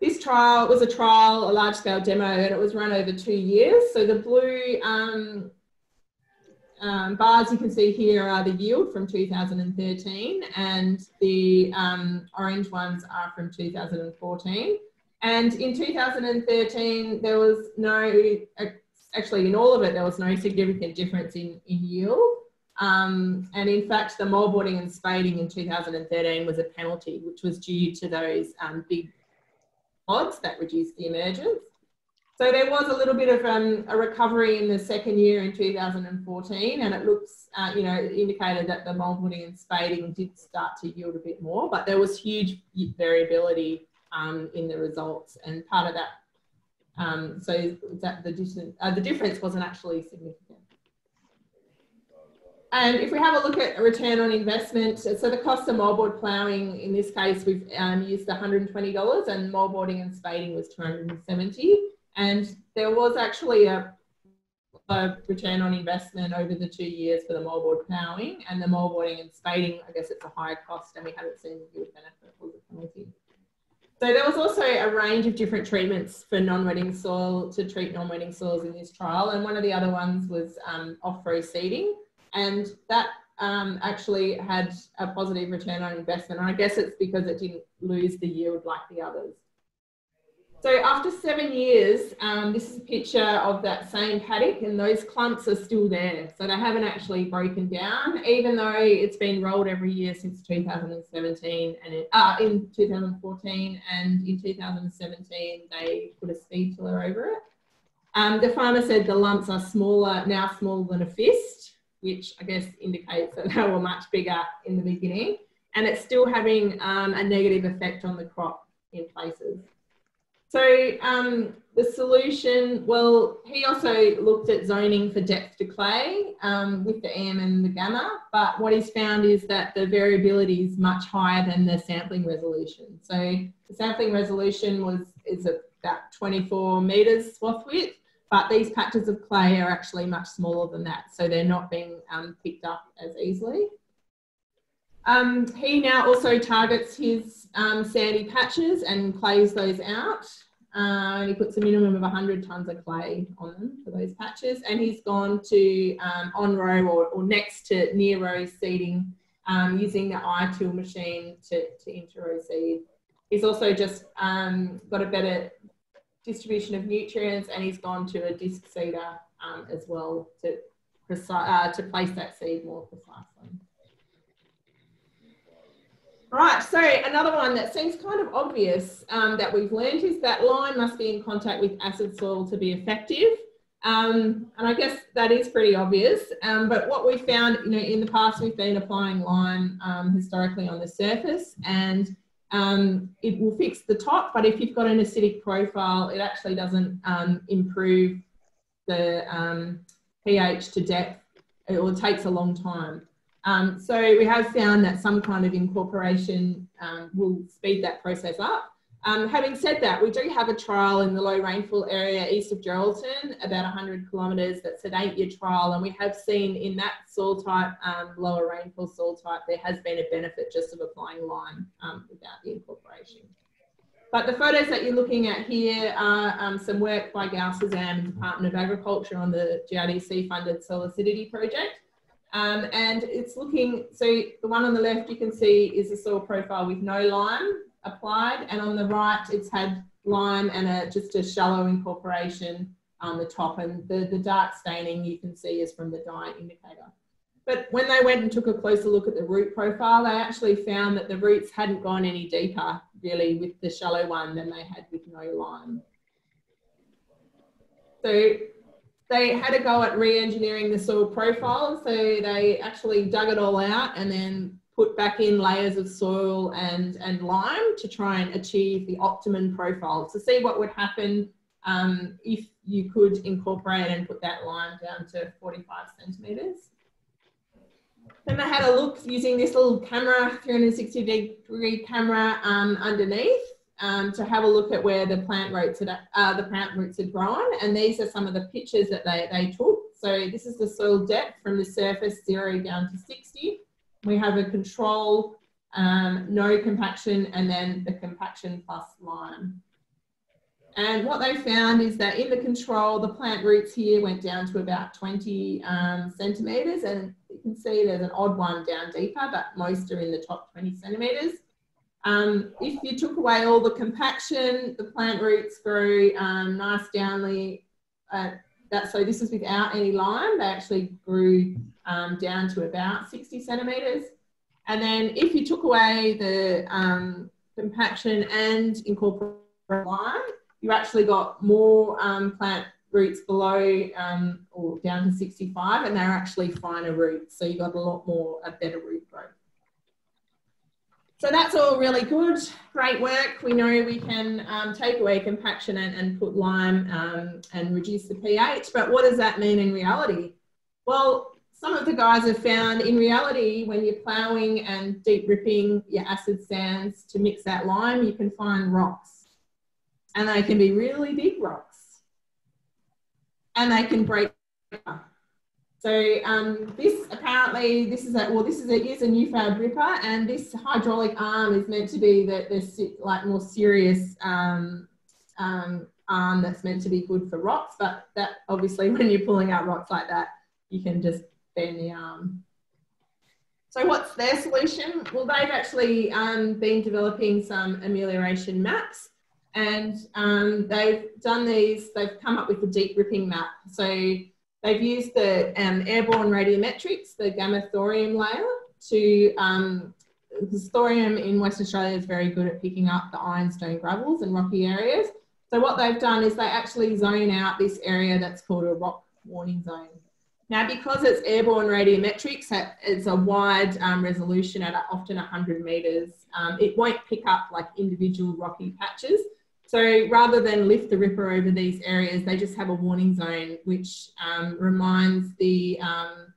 This trial was a trial, a large scale demo, and it was run over two years. So the blue um, um, bars you can see here are the yield from 2013 and the um, orange ones are from 2014. And in 2013, there was no, actually in all of it, there was no significant difference in, in yield. Um, and in fact, the moldboarding and spading in 2013 was a penalty, which was due to those um, big odds that reduced the emergence. So there was a little bit of um, a recovery in the second year in 2014, and it looks, uh, you know, indicated that the moldboarding and spading did start to yield a bit more, but there was huge variability um, in the results. And part of that, um, so that the, distance, uh, the difference wasn't actually significant. And if we have a look at return on investment, so the cost of moldboard ploughing, in this case, we've um, used $120 and moldboarding and spading was 270 And there was actually a, a, return on investment over the two years for the moldboard ploughing and the moldboarding and spading, I guess it's a higher cost and we haven't seen the good benefit or the penalty. So there was also a range of different treatments for non-wetting soil to treat non-wetting soils in this trial. And one of the other ones was um, off-row seeding. And that um, actually had a positive return on investment. And I guess it's because it didn't lose the yield like the others. So after seven years, um, this is a picture of that same paddock and those clumps are still there. So they haven't actually broken down, even though it's been rolled every year since 2017 and it, uh, in 2014 and in 2017 they put a speed tiller over it. Um, the farmer said the lumps are smaller, now smaller than a fist, which I guess indicates that they were much bigger in the beginning. And it's still having um, a negative effect on the crop in places. So um, the solution, well, he also looked at zoning for depth to clay um, with the EM and the gamma, but what he's found is that the variability is much higher than the sampling resolution. So the sampling resolution was is about 24 metres swath width, but these patches of clay are actually much smaller than that, so they're not being um, picked up as easily. Um, he now also targets his um, sandy patches and clays those out. Uh, and he puts a minimum of 100 tonnes of clay on them for those patches. And he's gone to um, on row or, or, next to near row seeding um, using the iTill machine to, to inter-row seed. He's also just um, got a better distribution of nutrients and he's gone to a disc seeder um, as well to, uh, to place that seed more precisely. Right, so another one that seems kind of obvious um, that we've learned is that lime must be in contact with acid soil to be effective. Um, and I guess that is pretty obvious. Um, but what we found, you know, in the past, we've been applying lime um, historically on the surface and um, it will fix the top. But if you've got an acidic profile, it actually doesn't um, improve the pH to depth. It, it takes a long time. Um, so we have found that some kind of incorporation um, will speed that process up. Um, having said that, we do have a trial in the low rainfall area east of Geraldton, about 100 kilometres. That's an eight-year trial, and we have seen in that soil type, um, lower rainfall soil type, there has been a benefit just of applying lime um, without the incorporation. But the photos that you're looking at here are um, some work by Gaus Azam and Department of Agriculture on the GRDC funded soil acidity project. Um, and it's looking, so the one on the left you can see is a soil profile with no lime applied. And on the right, it's had lime and a, just a shallow incorporation on the top. And the, the dark staining you can see is from the dye indicator. But when they went and took a closer look at the root profile, they actually found that the roots hadn't gone any deeper really with the shallow one than they had with no lime. So they had a go at re-engineering the soil profile. So they actually dug it all out and then put back in layers of soil and, and lime to try and achieve the optimum profile to see what would happen um, if you could incorporate and put that lime down to 45 centimetres. Then they had a look using this little camera, 360 degree camera um, underneath um, to have a look at where the plant roots had, uh, the plant roots had grown. And these are some of the pictures that they, they took. So this is the soil depth from the surface zero down to 60. We have a control, um, no compaction, and then the compaction plus lime. And what they found is that in the control, the plant roots here went down to about 20 um, centimetres and you can see there's an odd one down deeper, but most are in the top 20 centimetres. Um, if you took away all the compaction, the plant roots grew um, nice downly. Uh, that, so this is without any lime. They actually grew um, down to about 60 centimetres. And then if you took away the um, compaction and incorporated lime, you actually got more um, plant roots below um, or down to 65 and they're actually finer roots. So you got a lot more, a better root growth. So that's all really good, great work. We know we can um, take away compaction and, put lime um, and reduce the pH, but what does that mean in reality? Well, some of the guys have found in reality, when you're ploughing and deep ripping your acid sands to mix that lime, you can find rocks. And they can be really big rocks. And they can break up. So um, this apparently, this is a, well, this is a, is a ripper and this hydraulic arm is meant to be the, the like more serious um, um, arm that's meant to be good for rocks. But that obviously when you're pulling out rocks like that, you can just bend the arm. So what's their solution? Well, they've actually um, been developing some amelioration maps and um, they've done these, they've come up with a deep ripping map. So They've used the um, airborne radiometrics, the gamma thorium layer, to um, thorium in Western Australia is very good at picking up the ironstone gravels and rocky areas. So what they've done is they actually zone out this area that's called a rock warning zone. Now, because it's airborne radiometrics, it's a wide um, resolution at often 100 metres, um, it won't pick up like individual rocky patches. So rather than lift the ripper over these areas, they just have a warning zone, which um, reminds the, um,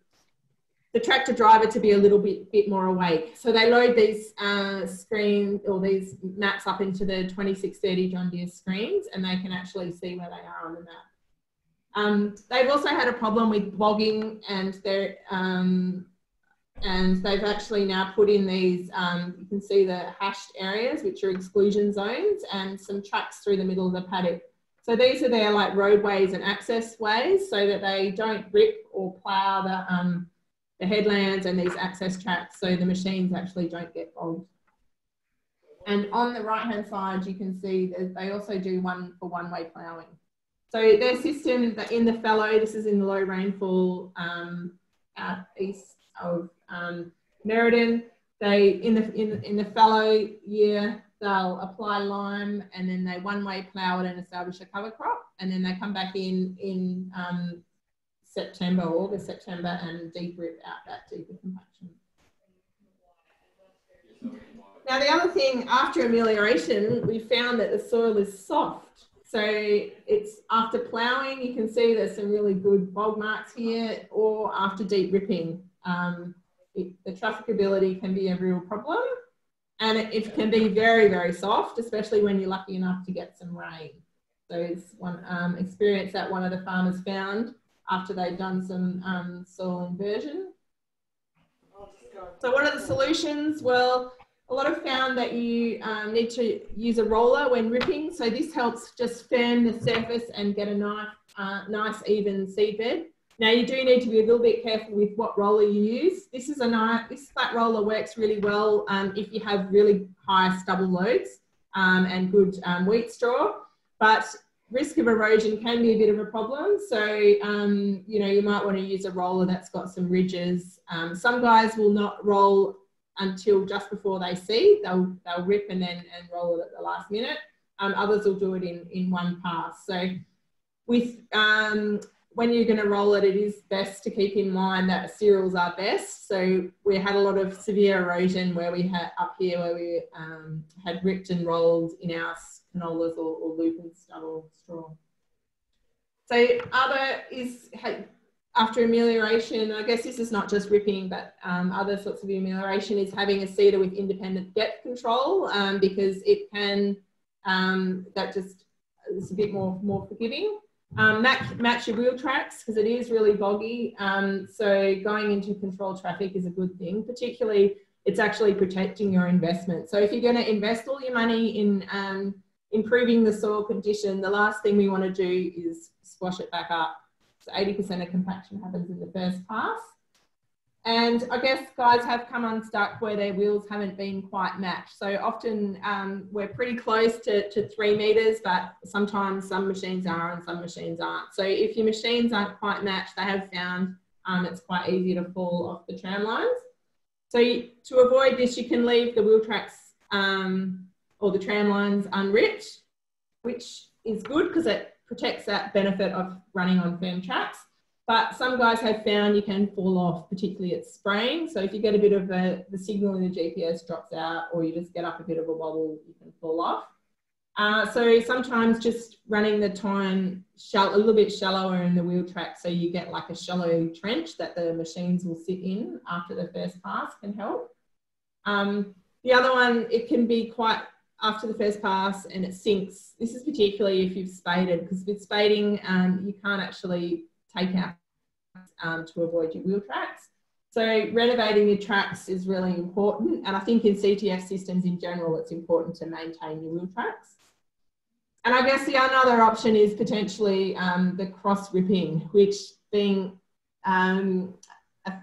the tractor driver to be a little bit, bit more awake. So they load these uh, screens or these maps up into the 2630 John Deere screens and they can actually see where they are on the map. Um, they've also had a problem with bogging and they're um, and they've actually now put in these, um, you can see the hashed areas, which are exclusion zones, and some tracks through the middle of the paddock. So these are their like roadways and access ways so that they don't rip or plough the, um, the headlands and these access tracks so the machines actually don't get bogged. And on the right hand side, you can see that they also do one for one way ploughing. So their system in the fallow, this is in the low rainfall um, out east of um, Merredin. They in the in, in the fallow year they'll apply lime and then they one way plough it and establish a cover crop and then they come back in in um, September, August, September and deep rip out that deeper compaction. Now the other thing after amelioration, we found that the soil is soft. So it's after ploughing, you can see there's some really good bog marks here or after deep ripping. Um, the trafficability can be a real problem and it, it, can be very, very soft, especially when you're lucky enough to get some rain. So it's one um, experience that one of the farmers found after they'd done some um, soil inversion. So what are the solutions? Well, a lot have found that you um, need to use a roller when ripping. So this helps just firm the surface and get a nice, uh, nice even seed bed. Now you do need to be a little bit careful with what roller you use. This is a nice, this flat roller works really well um, if you have really high stubble loads um, and good um, wheat straw, but risk of erosion can be a bit of a problem. So, um, you know, you might want to use a roller that's got some ridges. Um, some guys will not roll until just before they seed. They'll, they'll rip and then and roll it at the last minute. Um, others will do it in, in one pass. So with um, when you're going to roll it, it is best to keep in mind that cereals are best. So we had a lot of severe erosion where we had up here where we um, had ripped and rolled in our canolas or, or lupin stubble straw. So other is after amelioration, I guess this is not just ripping, but um, other sorts of amelioration is having a seeder with independent depth control um, because it can, um, that just is a bit more, more forgiving. Um, match, match your wheel tracks because it is really boggy. Um, so going into controlled traffic is a good thing, particularly it's actually protecting your investment. So if you're going to invest all your money in um, improving the soil condition, the last thing we want to do is squash it back up. So 80% of compaction happens in the first pass. And I guess guys have come unstuck where their wheels haven't been quite matched. So often um, we're pretty close to, to three meters, but sometimes some machines are and some machines aren't. So if your machines aren't quite matched, they have found um, it's quite easy to fall off the tram lines. So you, to avoid this, you can leave the wheel tracks um, or the tram lines unripped, which is good because it protects that benefit of running on firm tracks. But some guys have found you can fall off, particularly at spraying. So if you get a bit of a, the signal in the GPS drops out or you just get up a bit of a wobble, you can fall off. Uh, so sometimes just running the time shall, a little bit shallower in the wheel track so you get like a shallow trench that the machines will sit in after the first pass can help. Um, the other one, it can be quite after the first pass and it sinks. This is particularly if you've spaded because with spading um, you can't actually take out um, to avoid your wheel tracks. So renovating your tracks is really important and I think in CTF systems in general it's important to maintain your wheel tracks. And I guess the another option is potentially um, the cross ripping, which being um, a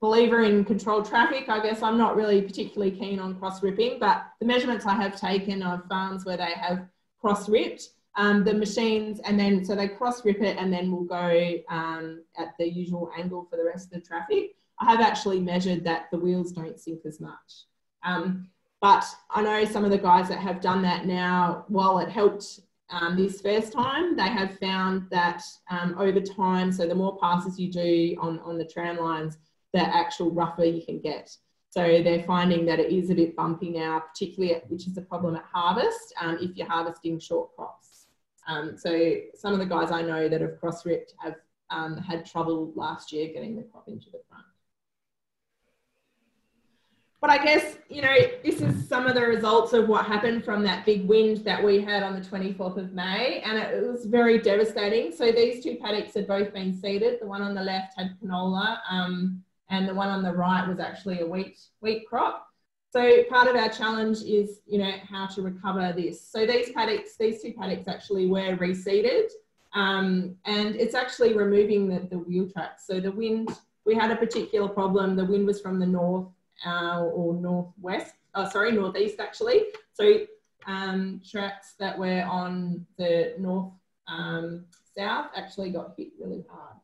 believer in controlled traffic, I guess I'm not really particularly keen on cross ripping, but the measurements I have taken of farms where they have cross ripped, um, the machines, and then so they cross rip it and then we'll go um, at the usual angle for the rest of the traffic. I have actually measured that the wheels don't sink as much. Um, but I know some of the guys that have done that now, while it helped um, this first time, they have found that um, over time, so the more passes you do on, on the tram lines, the actual rougher you can get. So they're finding that it is a bit bumpy now, particularly at, which is a problem at harvest um, if you're harvesting short crops. Um, so some of the guys I know that have cross ripped have um, had trouble last year getting the crop into the front but I guess, you know, this is some of the results of what happened from that big wind that we had on the 24th of May, and it was very devastating. So these two paddocks had both been seeded. The one on the left had canola, um, and the one on the right was actually a wheat wheat crop. So part of our challenge is, you know, how to recover this. So these paddocks, these two paddocks actually were reseeded, um, and it's actually removing the, the wheel tracks. So the wind, we had a particular problem. The wind was from the north uh, or northwest, oh, sorry, northeast actually. So um, tracks that were on the north um, south actually got hit really hard.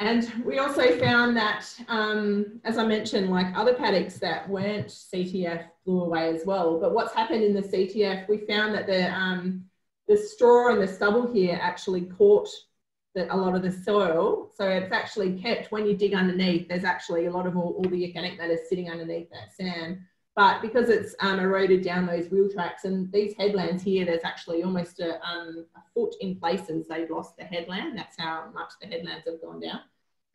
And we also found that, um, as I mentioned, like other paddocks that weren't CTF blew away as well. But what's happened in the CTF, we found that the, um, the straw and the stubble here actually caught the, a lot of the soil. So it's actually kept when you dig underneath, there's actually a lot of all, all the organic matter sitting underneath that sand. But because it's um, eroded down those wheel tracks and these headlands here, there's actually almost a, um, a foot in places. They've lost the headland. That's how much the headlands have gone down.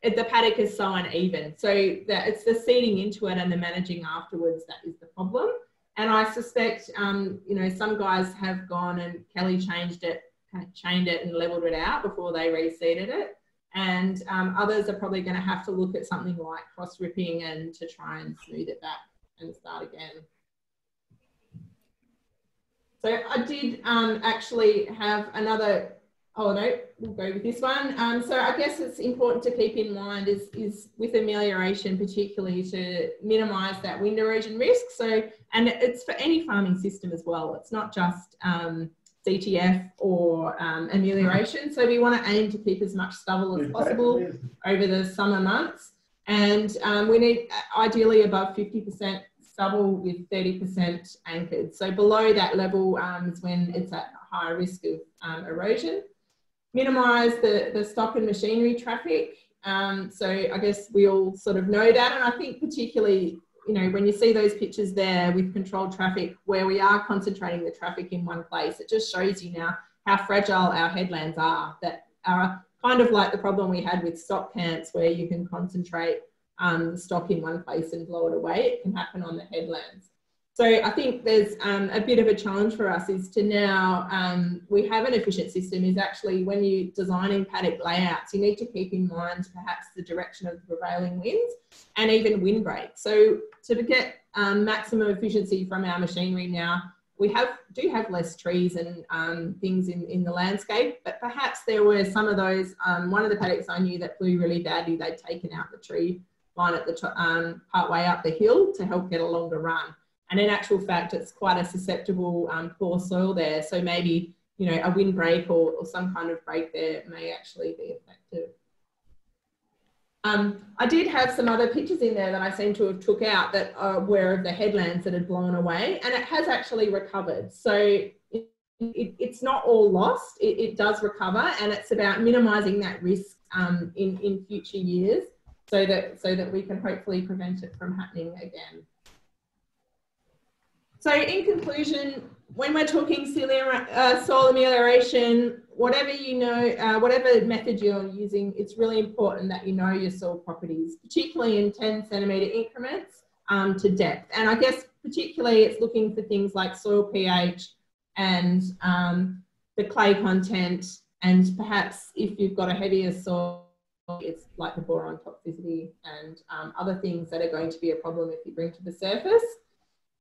It, the paddock is so uneven. So that it's the seeding into it and the managing afterwards that is the problem. And I suspect, um, you know, some guys have gone and Kelly changed it chained it and leveled it out before they reseeded it. And um, others are probably going to have to look at something like cross ripping and to try and smooth it back and start again. So I did um, actually have another, oh no, we'll go with this one. Um, so I guess it's important to keep in mind is, is with amelioration, particularly to minimise that wind erosion risk. So, and it's for any farming system as well. It's not just um, CTF or um, amelioration. So we want to aim to keep as much stubble as possible over the summer months. And um, we need uh, ideally above 50% stubble with 30% anchored. So below that level um, is when it's at higher risk of um, erosion. Minimise the, the stock and machinery traffic. Um, so I guess we all sort of know that. And I think particularly you know, when you see those pictures there with controlled traffic where we are concentrating the traffic in one place, it just shows you now how fragile our headlands are that are kind of like the problem we had with stock camps where you can concentrate um, stock in one place and blow it away. It can happen on the headlands. So I think there's um, a bit of a challenge for us is to now, um, we have an efficient system is actually when you're designing paddock layouts, you need to keep in mind perhaps the direction of the prevailing winds and even wind break. So to get um, maximum efficiency from our machinery now, we have do have less trees and um, things in, in the landscape, but perhaps there were some of those, um, one of the paddocks I knew that blew really badly, they'd taken out the tree line at the um, part way up the hill to help get a longer run. And in actual fact, it's quite a susceptible um, poor soil there. So maybe, you know, a windbreak or, or some kind of break there may actually be effective. Um, I did have some other pictures in there that I seem to have took out that uh, were of the headlands that had blown away and it has actually recovered. So it, it, it's not all lost, it, it, does recover and it's about minimising that risk um, in, in future years so that, so that we can hopefully prevent it from happening again. So in conclusion, when we're talking uh, soil amelioration, whatever you know, uh, whatever method you're using, it's really important that you know your soil properties, particularly in 10 centimetre increments um, to depth. And I guess particularly it's looking for things like soil pH and um, the clay content, and perhaps if you've got a heavier soil, it's like the boron toxicity and um, other things that are going to be a problem if you bring to the surface.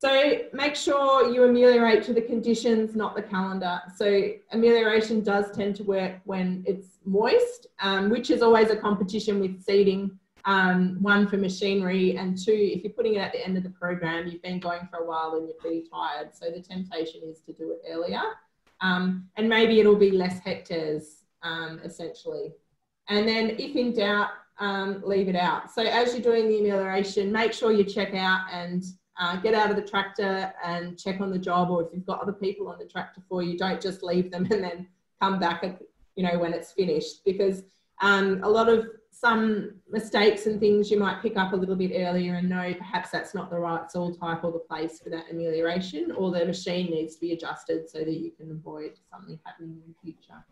So make sure you ameliorate to the conditions, not the calendar. So amelioration does tend to work when it's moist, um, which is always a competition with seeding. Um, one for machinery and two, if you're putting it at the end of the program, you've been going for a while and you're pretty tired. So the temptation is to do it earlier. Um, and maybe it'll be less hectares um, essentially. And then if in doubt, um, leave it out. So as you're doing the amelioration, make sure you check out and uh, get out of the tractor and check on the job or if you've got other people on the tractor for you don't just leave them and then come back at, you know when it's finished because um, a lot of some mistakes and things you might pick up a little bit earlier and know perhaps that's not the right soil type or the place for that amelioration or the machine needs to be adjusted so that you can avoid something happening in the future.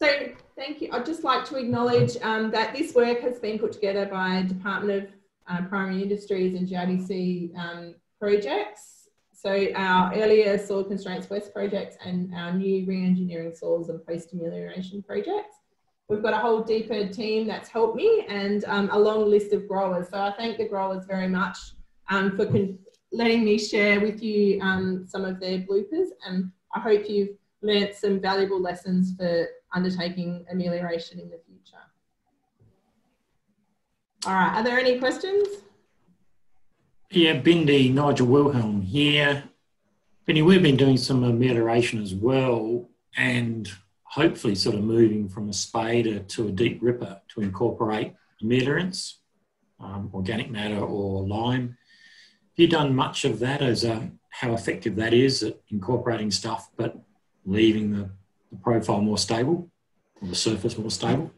So thank you. I'd just like to acknowledge um, that this work has been put together by Department of uh, primary industries and GRDC um, projects. So our earlier soil constraints west projects and our new re-engineering soils and post amelioration projects. We've got a whole DPIRD team that's helped me and um, a long list of growers. So I thank the growers very much um, for letting me share with you um, some of their bloopers and I hope you've learnt some valuable lessons for undertaking amelioration in the future. All right, are there any questions? Yeah, Bindi, Nigel Wilhelm here. Bindi, we've been doing some amelioration as well and hopefully sort of moving from a spader to a deep ripper to incorporate ameliorants, um, organic matter or lime. Have you done much of that as a, how effective that is at incorporating stuff but leaving the, the profile more stable or the surface more stable?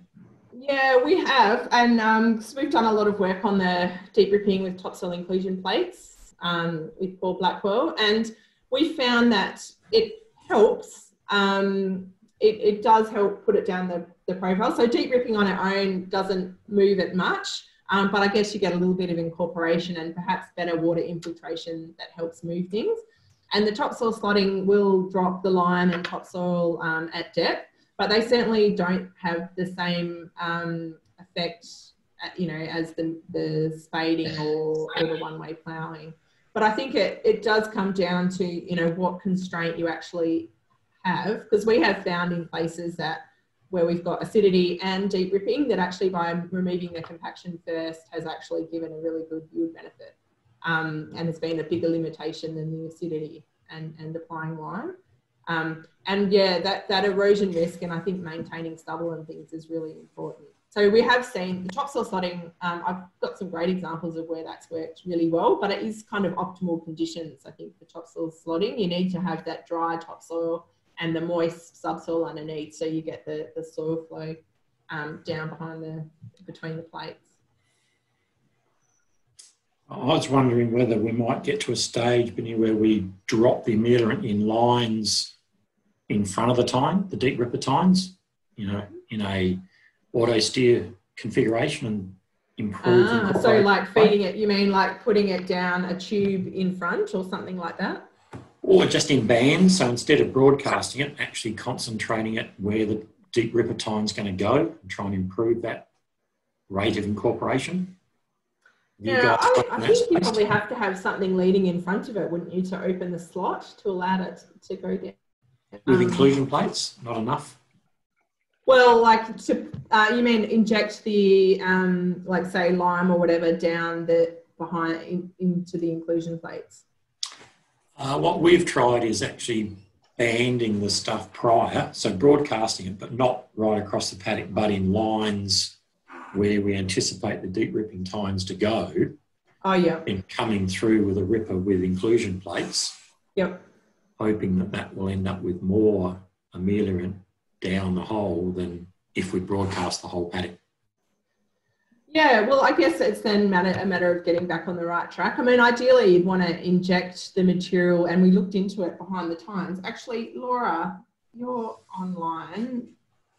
Yeah, we have, and um, we've done a lot of work on the deep ripping with topsoil inclusion plates um, with Paul Blackwell, and we found that it helps. Um, it, it, does help put it down the, the profile. So deep ripping on its own doesn't move it much, um, but I guess you get a little bit of incorporation and perhaps better water infiltration that helps move things. And the topsoil slotting will drop the lime and topsoil um, at depth but they certainly don't have the same um, effect, uh, you know, as the, the spading or, or the one-way ploughing. But I think it, it does come down to, you know, what constraint you actually have, because we have found in places that where we've got acidity and deep ripping that actually by removing the compaction first has actually given a really good yield benefit um, and has been a bigger limitation than the acidity and, and applying lime. Um, and yeah, that, that erosion risk and I think maintaining stubble and things is really important. So we have seen the topsoil slotting, um, I've got some great examples of where that's worked really well, but it is kind of optimal conditions, I think, for topsoil slotting. You need to have that dry topsoil and the moist subsoil underneath so you get the, the soil flow um, down behind the, between the plates. I was wondering whether we might get to a stage, Bindi, where we drop the ameliorant in lines in front of the tine, the deep ripper tines, you know, in a auto steer configuration and improve. Ah, so like feeding it, you mean like putting it down a tube in front or something like that? Or just in bands. So instead of broadcasting it, actually concentrating it where the deep ripper tine is going to go and try and improve that rate of incorporation. Yeah, I, I think you probably have to have something leading in front of it, wouldn't you, to open the slot to allow it to go down? With Um, inclusion plates, not enough. Well, like to, uh, you mean inject the, um, like say lime or whatever down the behind in, into the inclusion plates. Uh, what we've tried is actually banding the stuff prior, so broadcasting it, but not right across the paddock, but in lines where we anticipate the deep ripping tines to go, Oh yeah, and coming through with a ripper with inclusion plates, yep. Hoping that that will end up with more ameliorant down the hole than if we broadcast the whole paddock. Yeah, well, I guess it's then matter, a matter of getting back on the right track. I mean, ideally, you'd want to inject the material, and we looked into it behind the tines. Actually, Laura, you're online.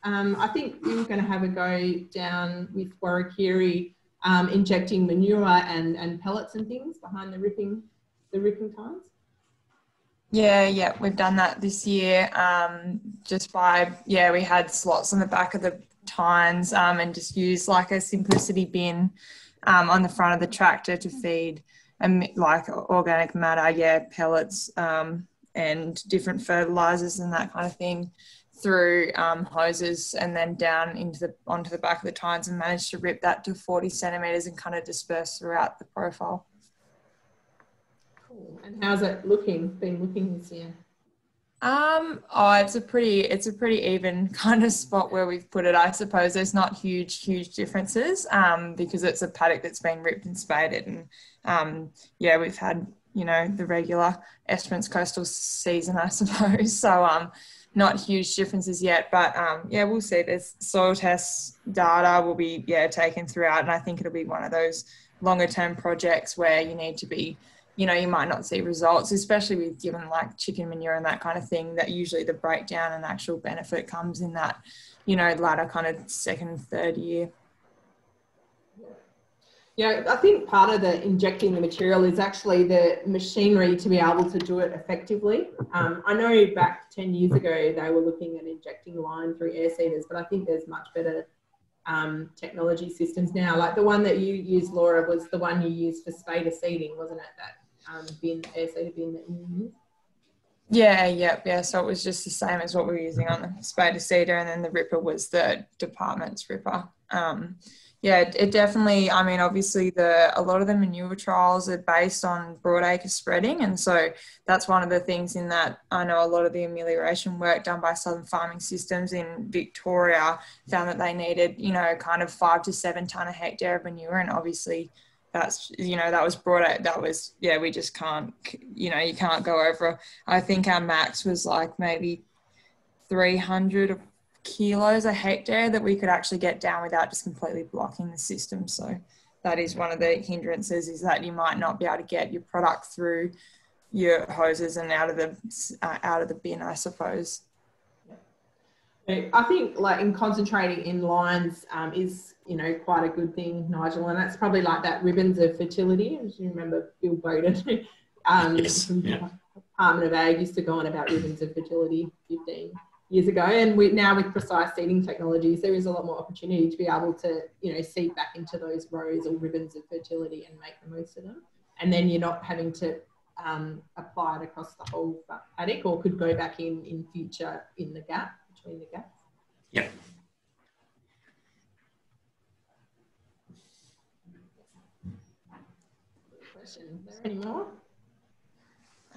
Um, I think we were going to have a go down with Warrakiri, um, injecting manure and, and pellets and things behind the ripping the ripping tines. Yeah, yeah, we've done that this year. Um, just by yeah, we had slots on the back of the tines um, and just used like a simplicity bin um, on the front of the tractor to feed um, like organic matter, yeah, pellets um, and different fertilizers and that kind of thing through um, hoses and then down into the onto the back of the tines and managed to rip that to 40 centimeters and kind of disperse throughout the profile. And how's it looking? Been looking this year? Um, oh, it's a pretty, it's a pretty even kind of spot where we've put it. I suppose there's not huge, huge differences, um, because it's a paddock that's been ripped and spaded, and um, yeah, we've had you know the regular Esperance coastal season, I suppose. So um, not huge differences yet, but um, yeah, we'll see. There's soil test data will be yeah taken throughout, and I think it'll be one of those longer term projects where you need to be you know, you might not see results, especially with given like chicken manure and that kind of thing, that usually the breakdown and actual benefit comes in that, you know, latter kind of second, third year. Yeah, I think part of the injecting the material is actually the machinery to be able to do it effectively. Um, I know back 10 years ago they were looking at injecting lime through air seeders, but I think there's much better um, technology systems now. Like the one that you used, Laura, was the one you used for spader seeding, wasn't it? That seeder bin that you used. Yeah, yeah, yeah. So it was just the same as what we were using on the Spader Seeder, and then the Ripper was the department's Ripper. Um, yeah, it, it definitely. I mean, obviously, the a lot of the manure trials are based on broadacre spreading, and so that's one of the things in that I know a lot of the amelioration work done by Southern Farming Systems in Victoria found that they needed, you know, kind of five to seven ton a hectare of manure, and obviously that's you know that was brought out that was yeah we just can't you know you can't go over. I think our max was like maybe 300 kilos a hectare that we could actually get down without just completely blocking the system. So that is one of the hindrances is that you might not be able to get your product through your hoses and out of the uh, out of the bin i suppose. I think like in concentrating in lines um, is you know quite a good thing, Nigel, and that's probably like that ribbons of fertility. As you remember, Bill Bowden um, Yes, from yeah. Department of Ag used to go on about ribbons of fertility 15 years ago, and we now with precise seeding technologies, there is a lot more opportunity to be able to you know seed back into those rows or ribbons of fertility and make the most of them, and then you're not having to um, apply it across the whole paddock, or could go back in in future in the gap between the gaps. Yep. Question. Is there any more?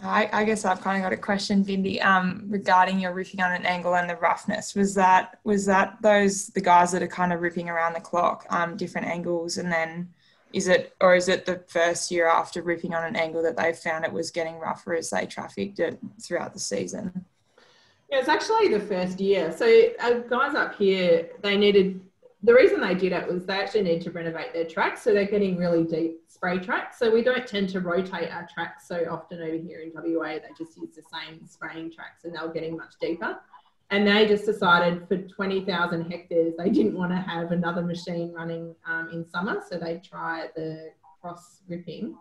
I, I guess I've kind of got a question, Bindi, um, regarding your ripping on an angle and the roughness. Was that was that those the guys that are kind of ripping around the clock, um, different angles, and then is it or is it the first year after ripping on an angle that they found it was getting rougher as they trafficked it throughout the season? Yeah, it's actually the first year. So uh, guys up here, they needed the reason they did it was they actually need to renovate their tracks, so they're getting really deep spray tracks. So we don't tend to rotate our tracks so often over here in WA. They just use the same spraying tracks, and they were getting much deeper. And they just decided for 20,000 hectares, they didn't want to have another machine running um, in summer, so they tried the cross ripping.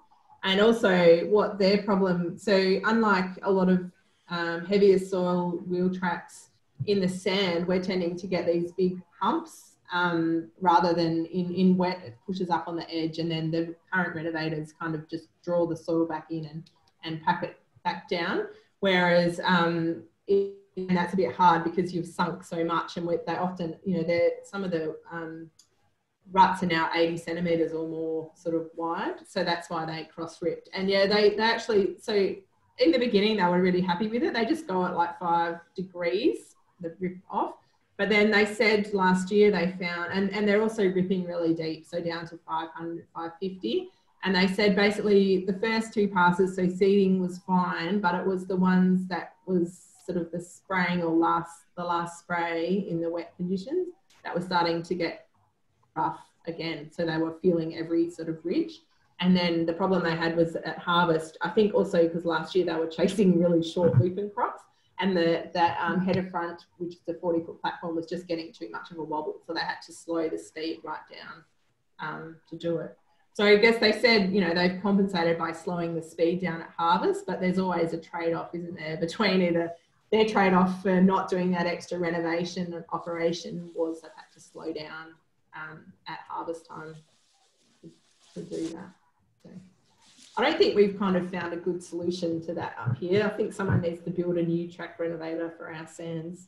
And also, what their problem so, unlike a lot of um, heavier soil wheel tracks in the sand, we're tending to get these big humps um, rather than in, in wet, it pushes up on the edge, and then the current renovators kind of just draw the soil back in and, and pack it back down. Whereas um, it, and that's a bit hard because you've sunk so much and they often you know they're some of the um, ruts are now 80 centimeters or more sort of wide. So that's why they cross ripped and yeah they, they actually so in the beginning they were really happy with it. They just go at like five degrees the rip off but then they said last year they found and, and they're also ripping really deep so down to 500 550 and they said basically the first two passes so seeding was fine but it was the ones that was sort of the spraying or last the last spray in the wet conditions that was starting to get rough again. So they were feeling every sort of ridge. And then the problem they had was at harvest. I think also because last year they were chasing really short lupin crops, and the that um, header front, which is the 40 foot platform, was just getting too much of a wobble. So they had to slow the speed right down um, to do it. So I guess they said, you know, they've compensated by slowing the speed down at harvest, but there's always a trade off, isn't there, between either their trade-off for not doing that extra renovation operation was they've had to slow down um, at harvest time to, to do that. So I don't think we've kind of found a good solution to that up here. I think someone needs to build a new track renovator for our sands.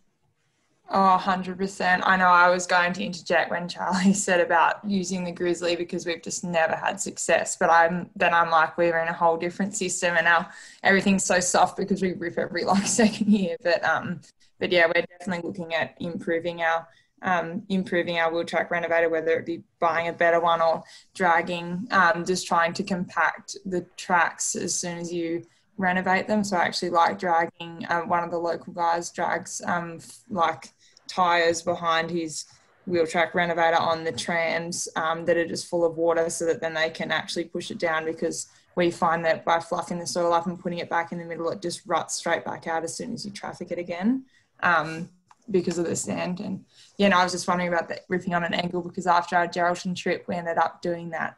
Oh, 100%. I know I was going to interject when Charlie said about using the Grizzly because we've just never had success. But I'm then I'm like, we're in a whole different system and now everything's so soft because we rip every like second year. But um, but yeah, we're definitely looking at improving our um, improving our wheel track renovator, whether it be buying a better one or dragging, um, just trying to compact the tracks as soon as you renovate them. So I actually like dragging. Um, one of the local guys drags um, like tires behind his wheel track renovator on the trams um, that are just full of water so that then they can actually push it down because we find that by fluffing the soil up and putting it back in the middle, it just ruts straight back out as soon as you traffic it again um, because of the sand. And yeah, no, I was just wondering about that ripping on an angle because after our Geraldton trip, we ended up doing that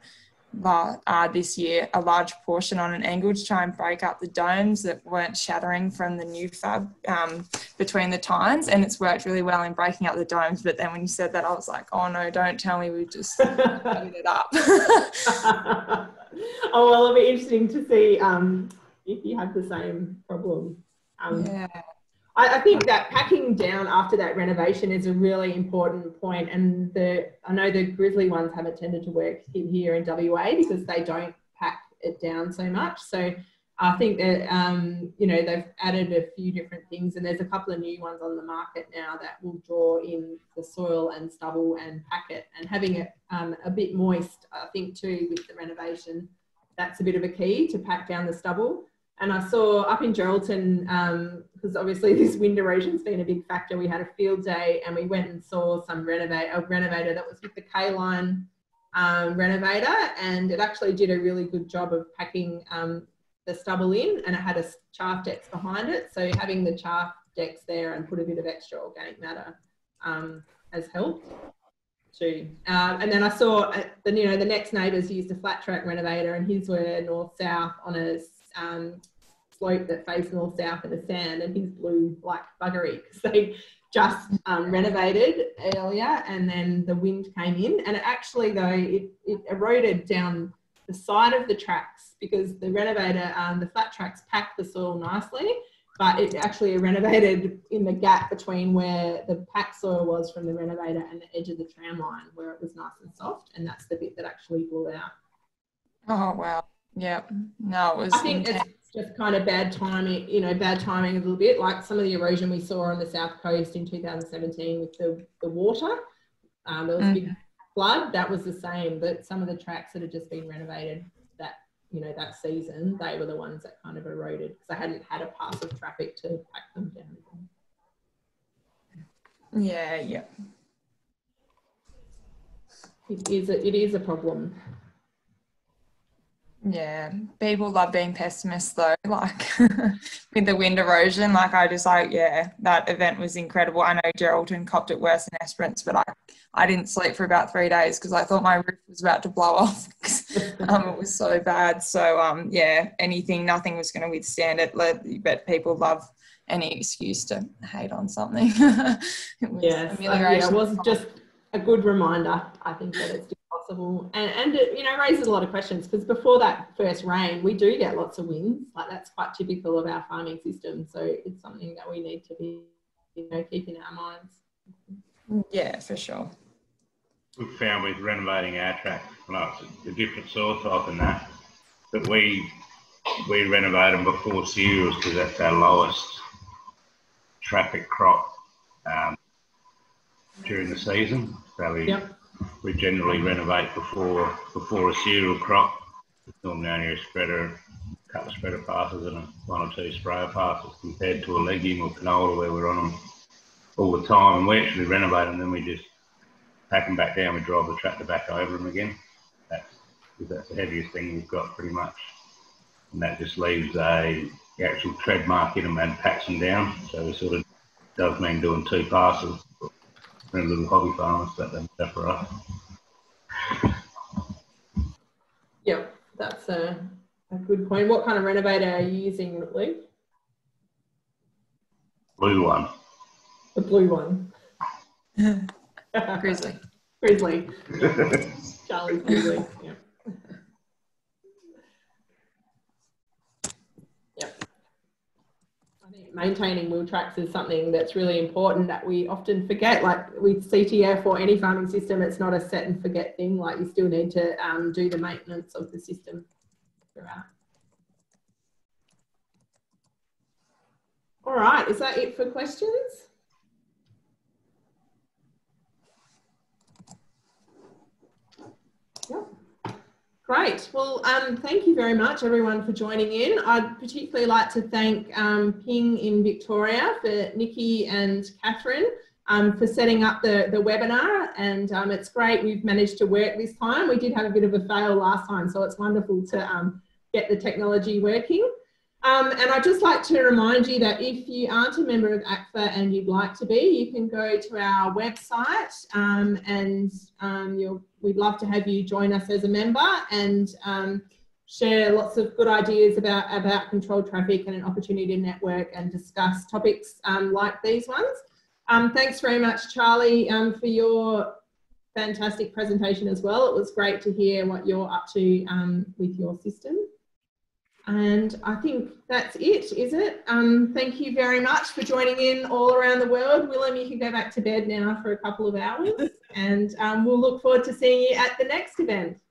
uh, this year a large portion on an angle to try and break up the domes that weren't shattering from the new fab um, between the tines. And it's worked really well in breaking up the domes. But then when you said that, I was like, oh no, don't tell me we just gave it up. oh, well, it'll be interesting to see um, if you have the same problem. Um, yeah. I, I, think that packing down after that renovation is a really important point, and the I know the Grizzly ones haven't tended to work here in WA because they don't pack it down so much. So I think that um, you know they've added a few different things, and there's a couple of new ones on the market now that will draw in the soil and stubble and pack it, and having it um, a bit moist. I think too with the renovation, that's a bit of a key to pack down the stubble. And I saw up in Geraldton, because obviously this wind erosion's been a big factor. We had a field day and we went and saw some renovate a renovator that was with the K line um, renovator, and it actually did a really good job of packing um, the stubble in, and it had a chaff decks behind it. So having the chaff decks there and put a bit of extra organic matter um, has helped too. Um, and then I saw uh, the you know the next neighbours used a flat track renovator, and his were north south on a um, slope that faced north south in the sand, and his blew like buggery because they just um, renovated earlier, and then the wind came in, and it actually though it, it eroded down the side of the tracks because the renovator, um, the flat tracks packed the soil nicely, but it actually renovated in the gap between where the packed soil was from the renovator and the edge of the tram line where it was nice and soft, and that's the bit that actually blew out. Oh wow. Yeah. No, it was. I think intense. it's just kind of bad timing, you know, bad timing a little bit, like some of the erosion we saw on the south coast in 2017 with the, the water. Um, there was mm. a big mm-hmm. flood. That was the same, but some of the tracks that had just been renovated that, you know, that season, they were the ones that kind of eroded because they hadn't had a pass of traffic to pack them down. Yeah, yeah. it is a, it is a problem. Yeah, people love being pessimists though. Like with the wind erosion, like I just like, yeah, that event was incredible. I know Geraldton copped it worse than Esperance, but I, I didn't sleep for about three days because I thought my roof was about to blow off. um, it was so bad. So um, yeah, anything, nothing was going to withstand it. But people love any excuse to hate on something. it was yeah, yeah, it was just a good reminder. I think that it's possible and, and it you know raises a lot of questions because before that first rain we do get lots of winds like that's quite typical of our farming system so it's something that we need to be you know keep in our minds. Yeah for sure. We found with renovating our track like a different soil type than that but we we renovate them before cereals because that's our lowest traffic crop um, during the season so we yep we generally renovate before before a cereal crop. It's normally only a spreader, a couple of spreader passes and a, one or two sprayer passes compared to a legume or canola where we're on them all the time. And we actually renovate them, then we just pack them back down. We drive the tractor back over them again. That's that's the heaviest thing we've got pretty much, and that just leaves a actual tread mark in them and packs them down. So it sort of does mean doing two passes for little hobby farmers, but then for us. Yep, that's a, a good point. What kind of renovator are you using, Luke? Blue one. The blue one. Grizzly. Grizzly. Charlie's Grizzly. Yeah. Maintaining wheel tracks is something that's really important that we often forget. Like with CTF or any farming system, it's not a set and forget thing. Like you still need to um, do the maintenance of the system throughout. All right, is that it for questions? Yep. Great. Well, um, thank you very much, everyone, for joining in. I'd particularly like to thank um, Ping in Victoria for Nikki and Catherine um, for setting up the, the webinar. And um, it's great we've managed to work this time. We did have a bit of a fail last time, so it's wonderful to um, get the technology working. Um, and I'd just like to remind you that if you aren't a member of ACTFA and you'd like to be, you can go to our website and um, we'd love to have you join us as a member and um, share lots of good ideas about, about controlled traffic and an opportunity to network and discuss topics um, like these ones. Um, thanks very much, Charlie, for your fantastic presentation as well. It was great to hear what you're up to with your system. And I think that's it, is it? Um, thank you very much for joining in all around the world. Willem, you can go back to bed now for a couple of hours and um, we'll look forward to seeing you at the next event.